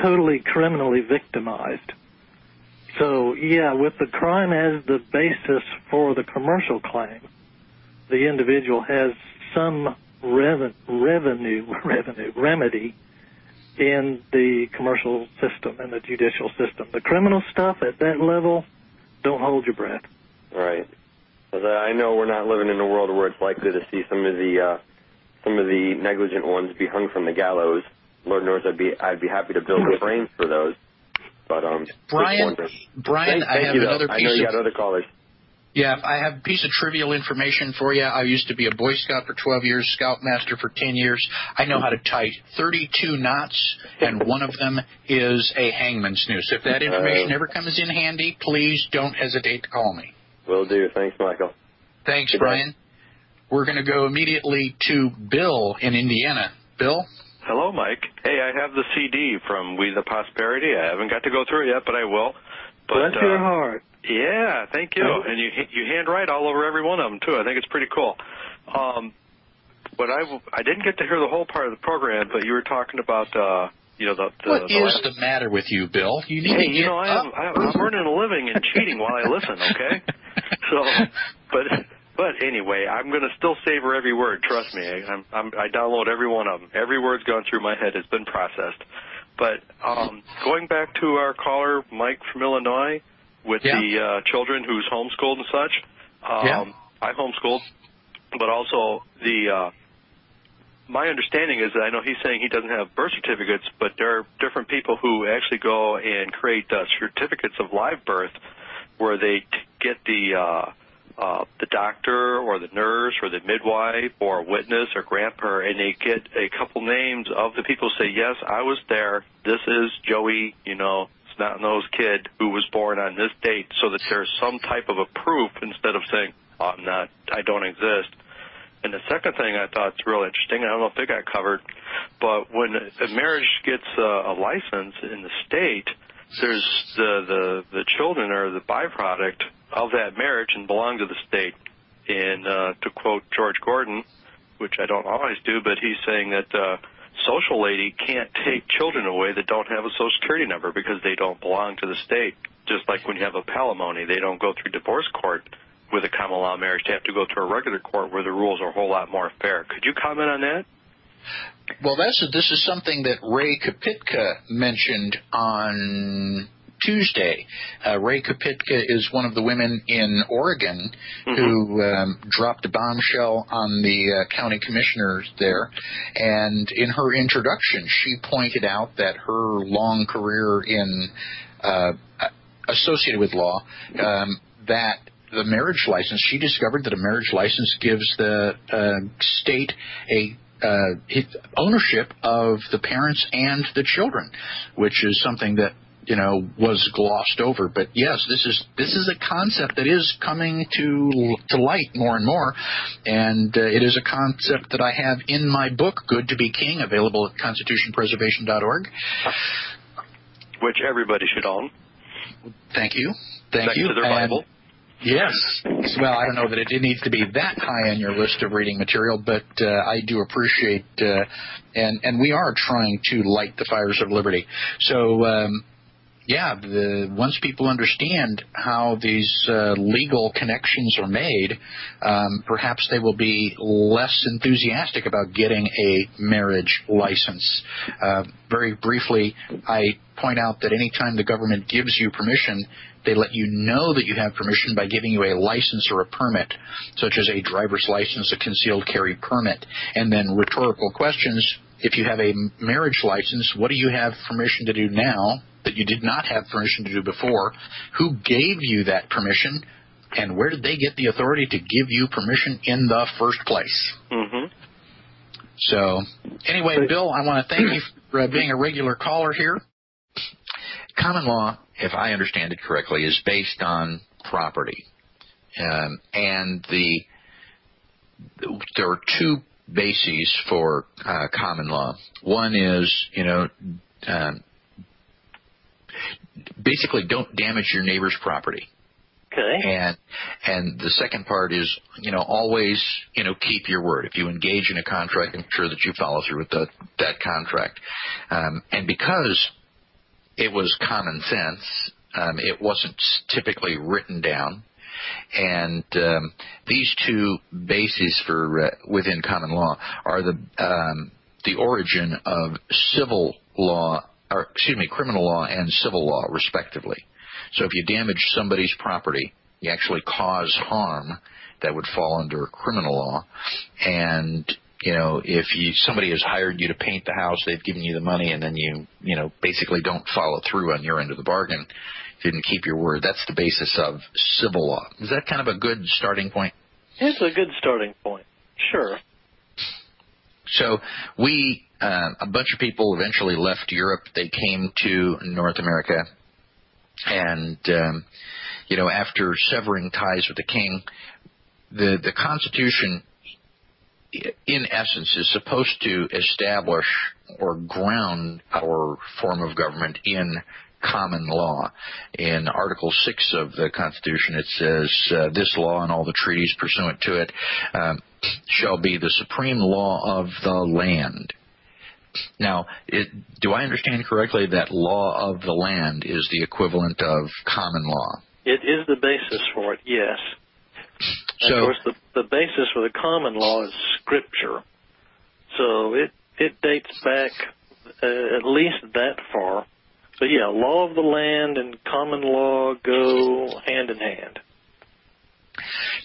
totally criminally victimized. So, yeah, with the crime as the basis for the commercial claim, the individual has some reven- revenue, revenue, remedy in the commercial system and the judicial system. The criminal stuff at that level, don't hold your breath. Right. 'Cause I know we're not living in a world where it's likely to see some of the uh, some of the negligent ones be hung from the gallows. Lord knows I'd be I'd be happy to build the frames for those. But um, Brian. Brian, Thank- I thank have though. another I piece know you of got other callers. Yeah, I have a piece of trivial information for you. I used to be a Boy Scout for 12 years, Scoutmaster for 10 years. I know how to tie 32 knots, and one of them is a hangman's noose. If that information Uh, ever comes in handy, please don't hesitate to call me. Will do. Thanks, Michael. Thanks. Brian. We're going to go immediately to Bill in Indiana. Bill? Hello, Mike. Hey, I have the CD from We the Prosperity. I haven't got to go through it yet, but I will. But Bless your uh, heart. yeah, thank you. And you you handwrite all over every one of them too. I think it's pretty cool. Um, but I I didn't get to hear the whole part of the program, but you were talking about uh, you know the the, What the is last- the matter with you, Bill? You need Hey, to you get know, I up. am, I am, I'm earning a living and cheating while I listen, okay? So, but, but anyway, I'm going to still savor every word. Trust me. I, I'm, I'm, I download every one of them. Every word's gone through my head. It's been processed. But, um, going back to our caller, Mike from Illinois, with Yeah. the, uh, children who's homeschooled and such, um, Yeah. I homeschooled, but also the, uh, my understanding is that I know he's saying he doesn't have birth certificates, but there are different people who actually go and create uh, certificates of live birth, where they t- get the uh, uh, the doctor or the nurse or the midwife or a witness or grandparent, and they get a couple names of the people say, "Yes, I was there. This is Joey, you know, snot nose kid who was born on this date," so that there's some type of a proof instead of saying, oh, "I'm not, I don't exist." And the second thing I thought is real interesting, I don't know if they got covered, but when a marriage gets uh, a license in the state, there's the, the, the children are the byproduct of that marriage and belong to the state. And uh, to quote George Gordon, which I don't always do, but he's saying that uh, social lady can't take children away that don't have a social security number because they don't belong to the state. Just like when you have a palimony, they don't go through divorce court with a common law marriage. They have to go to a regular court where the rules are a whole lot more fair. Could you comment on that? Well, that's this is something that Ray Kapitka mentioned on Tuesday. Uh, Ray Kapitka is one of the women in Oregon who um, dropped a bombshell on the uh, county commissioners there, and in her introduction, she pointed out that her long career in uh, associated with law um, that the marriage license, she discovered that a marriage license gives the uh, state a uh, ownership of the parents and the children, which is something that you know was glossed over. But yes, this is this is a concept that is coming to to light more and more, and uh, it is a concept that I have in my book, Good to Be King, available at ConstitutionPreservation.org. Which everybody should own. Thank you, thank Next you. to their And- Bible. Yes. Well, I don't know that it needs to be that high on your list of reading material, but uh, I do appreciate, uh, and and we are trying to light the fires of liberty. So. Um, yeah, the, once people understand how these uh, legal connections are made, um, perhaps they will be less enthusiastic about getting a marriage license. Uh, very briefly, I point out that anytime the government gives you permission, they let you know that you have permission by giving you a license or a permit, such as a driver's license, a concealed carry permit. And then rhetorical questions if you have a marriage license, what do you have permission to do now that you did not have permission to do before? Who gave you that permission? And where did they get the authority to give you permission in the first place? Mm-hmm. So, anyway, Bill, I want to thank you for uh, being a regular caller here. Common law, if I understand it correctly, is based on property, um, and the there are two bases for uh, common law. One is, you know, um, basically don't damage your neighbor's property. Okay. And and the second part is, you know, always, you know, keep your word. If you engage in a contract, make sure that you follow through with the, that contract. Um, and because it was common sense, um, it wasn't typically written down. And um, these two bases for uh, within common law are the um, the origin of civil law, or excuse me, criminal law and civil law, respectively. So if you damage somebody's property, you actually cause harm that would fall under criminal law. And you know, if you somebody has hired you to paint the house, they've given you the money, and then you you know basically don't follow through on your end of the bargain, didn't keep your word. That's the basis of civil law. Is that kind of a good starting point? It's a good starting point. Sure. So we, uh, a bunch of people eventually left Europe. They came to North America, and um, you know, after severing ties with the king, the the Constitution, in essence, is supposed to establish or ground our form of government in common law. In Article 6 of the Constitution, it says, uh, This law and all the treaties pursuant to it um, shall be the supreme law of the land. Now, it, do I understand correctly that law of the land is the equivalent of common law? It is the basis for it, yes. So, of course, the, the basis for the common law is Scripture. So it, it dates back uh, at least that far. So yeah, law of the land and common law go hand in hand.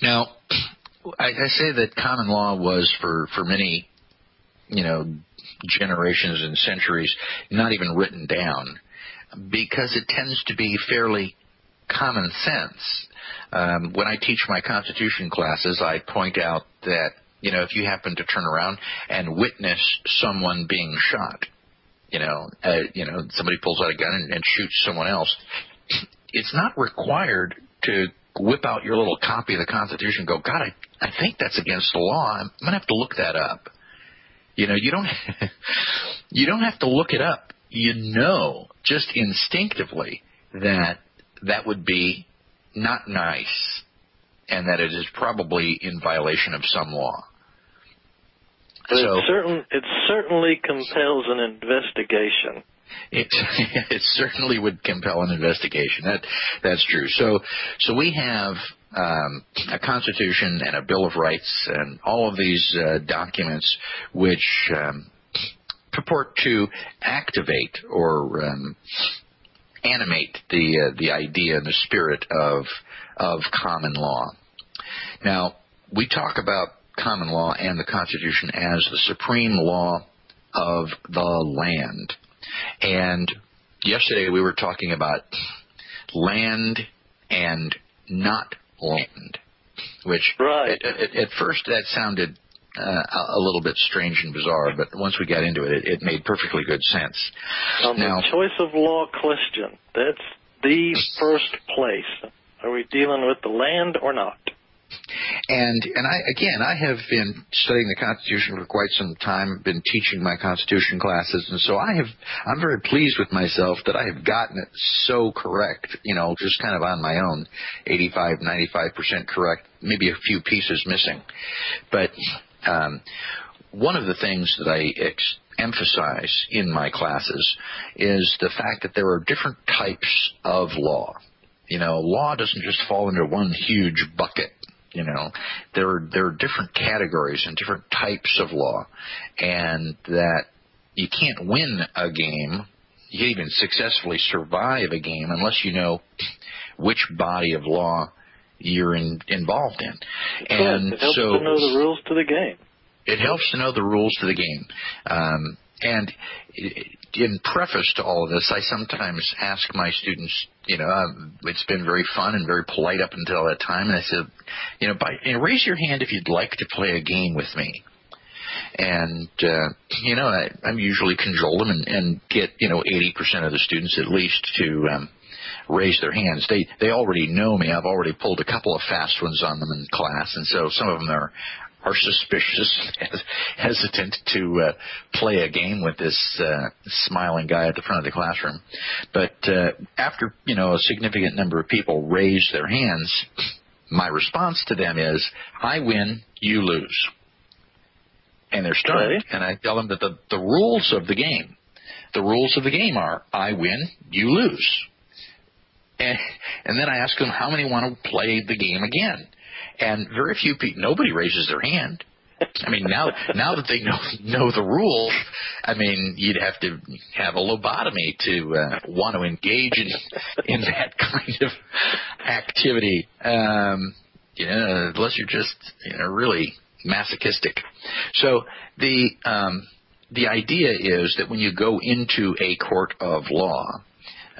Now, I, I say that common law was for for many, you know, generations and centuries not even written down because it tends to be fairly common sense. Um, when I teach my Constitution classes, I point out that you know if you happen to turn around and witness someone being shot, you know, uh, you know, somebody pulls out a gun and, and shoots someone else. It's not required to whip out your little copy of the Constitution and go, God, I, I think that's against the law. I'm, I'm gonna have to look that up. You know, you don't you don't have to look it up. You know, just instinctively that that would be not nice, and that it is probably in violation of some law. But So- it, certain, it certainly compels an investigation. It, it certainly would compel an investigation. That that's true. So so we have um, a constitution and a bill of rights and all of these uh, documents which um, purport to activate or um, animate the uh, the idea and the spirit of of common law. Now we talk about common law and the Constitution as the supreme law of the land. And yesterday we were talking about land and not land, which Right. at, at, at first that sounded uh, a little bit strange and bizarre, but once we got into it, it, it made perfectly good sense. On Now- the choice of law question, that's the first place. Are we dealing with the land or not? And and I again I have been studying the Constitution for quite some time, been teaching my Constitution classes, and so I have I'm very pleased with myself that I have gotten it so correct. You know, just kind of on my own, 85, 95 percent correct, maybe a few pieces missing, but. Um, one of the things that I ex- emphasize in my classes is the fact that there are different types of law. You know, law doesn't just fall into one huge bucket. You know, there are there are different categories and different types of law, and that you can't win a game, you can't even successfully survive a game unless you know which body of law you're in, involved in. And it helps so to know the rules to the game. It helps to know the rules to the game. Um, and in preface to all of this, I sometimes ask my students, you know, um, it's been very fun and very polite up until that time, and I said, you know, by, raise your hand if you'd like to play a game with me. And uh, you know, I, I'm usually cajole them and, and get you know 80% of the students at least to um, raise their hands. They they already know me. I've already pulled a couple of fast ones on them in class, and so some of them are are suspicious, hesitant to uh, play a game with this uh, smiling guy at the front of the classroom. But uh, after you know a significant number of people raise their hands, my response to them is, "I win, you lose," and they're stunned. And I tell them that the the rules of the game, the rules of the game are, "I win, you lose." And, and then I ask them how many want to play the game again and very few people, nobody raises their hand. I mean, now now that they know know the rules, I mean, you'd have to have a lobotomy to uh, want to engage in in that kind of activity. Um, you know, unless you're just you know really masochistic. So the um, the idea is that when you go into a court of law,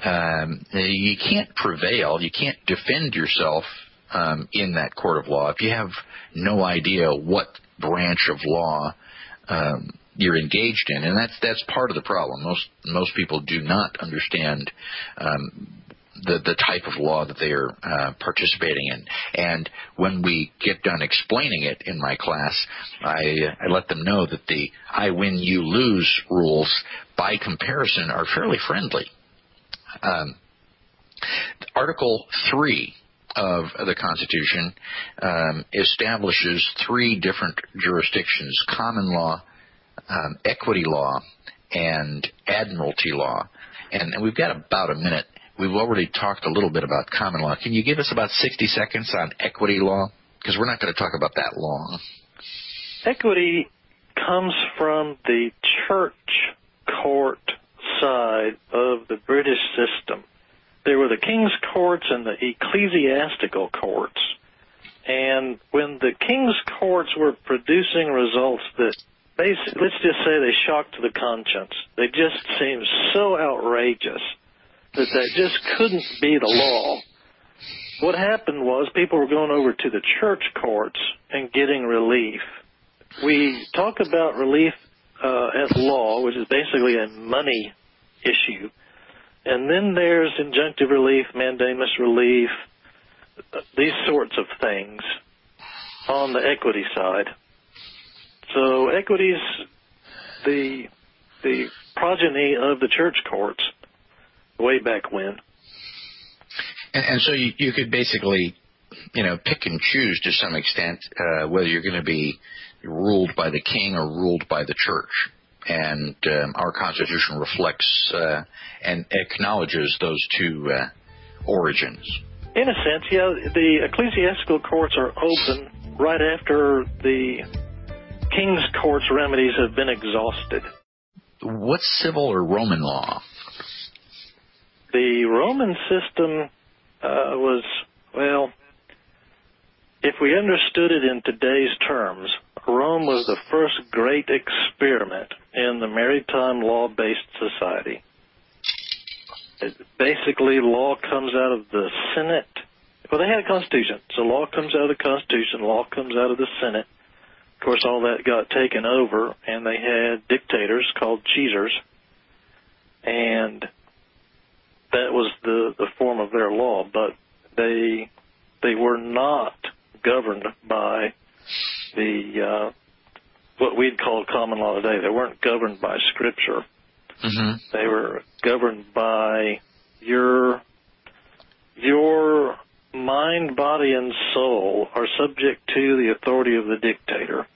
um, you can't prevail, you can't defend yourself um, in that court of law. If you have no idea what branch of law um, you're engaged in, and that's that's part of the problem. Most most people do not understand um, the the type of law that they are uh, participating in. And when we get done explaining it in my class, I I let them know that the I win you lose rules, by comparison, are fairly friendly. Um, Article three of the Constitution um, establishes three different jurisdictions: common law, um, equity law, and admiralty law. And, and we've got about a minute. We've already talked a little bit about common law. Can you give us about 60 seconds on equity law? Because we're not going to talk about that long. Equity comes from the church court side of the British system. There were the king's courts and the ecclesiastical courts. And when the king's courts were producing results that basically, let's just say they shocked the conscience, they just seemed so outrageous that that just couldn't be the law. What happened was people were going over to the church courts and getting relief. We talk about relief uh, as law, which is basically a money issue. And then there's injunctive relief, mandamus relief, these sorts of things on the equity side. So equities, the the progeny of the church courts way back when. And, and so you, you could basically, you know, pick and choose to some extent uh, whether you're going to be ruled by the king or ruled by the church. And um, our Constitution reflects uh, and acknowledges those two uh, origins. In a sense, yeah, the ecclesiastical courts are open right after the king's court's remedies have been exhausted. What's civil or Roman law? The Roman system uh, was, well, if we understood it in today's terms, Rome was the first great experiment in the maritime law-based society. It, basically, law comes out of the Senate. Well, they had a constitution, so law comes out of the Constitution, law comes out of the Senate. Of course, all that got taken over, and they had dictators called Caesars, and that was the the form of their law. But they they were not governed by the uh, what we'd call common law today. They weren't governed by Scripture. Mm-hmm. They were governed by your your mind, body, and soul are subject to the authority of the dictator.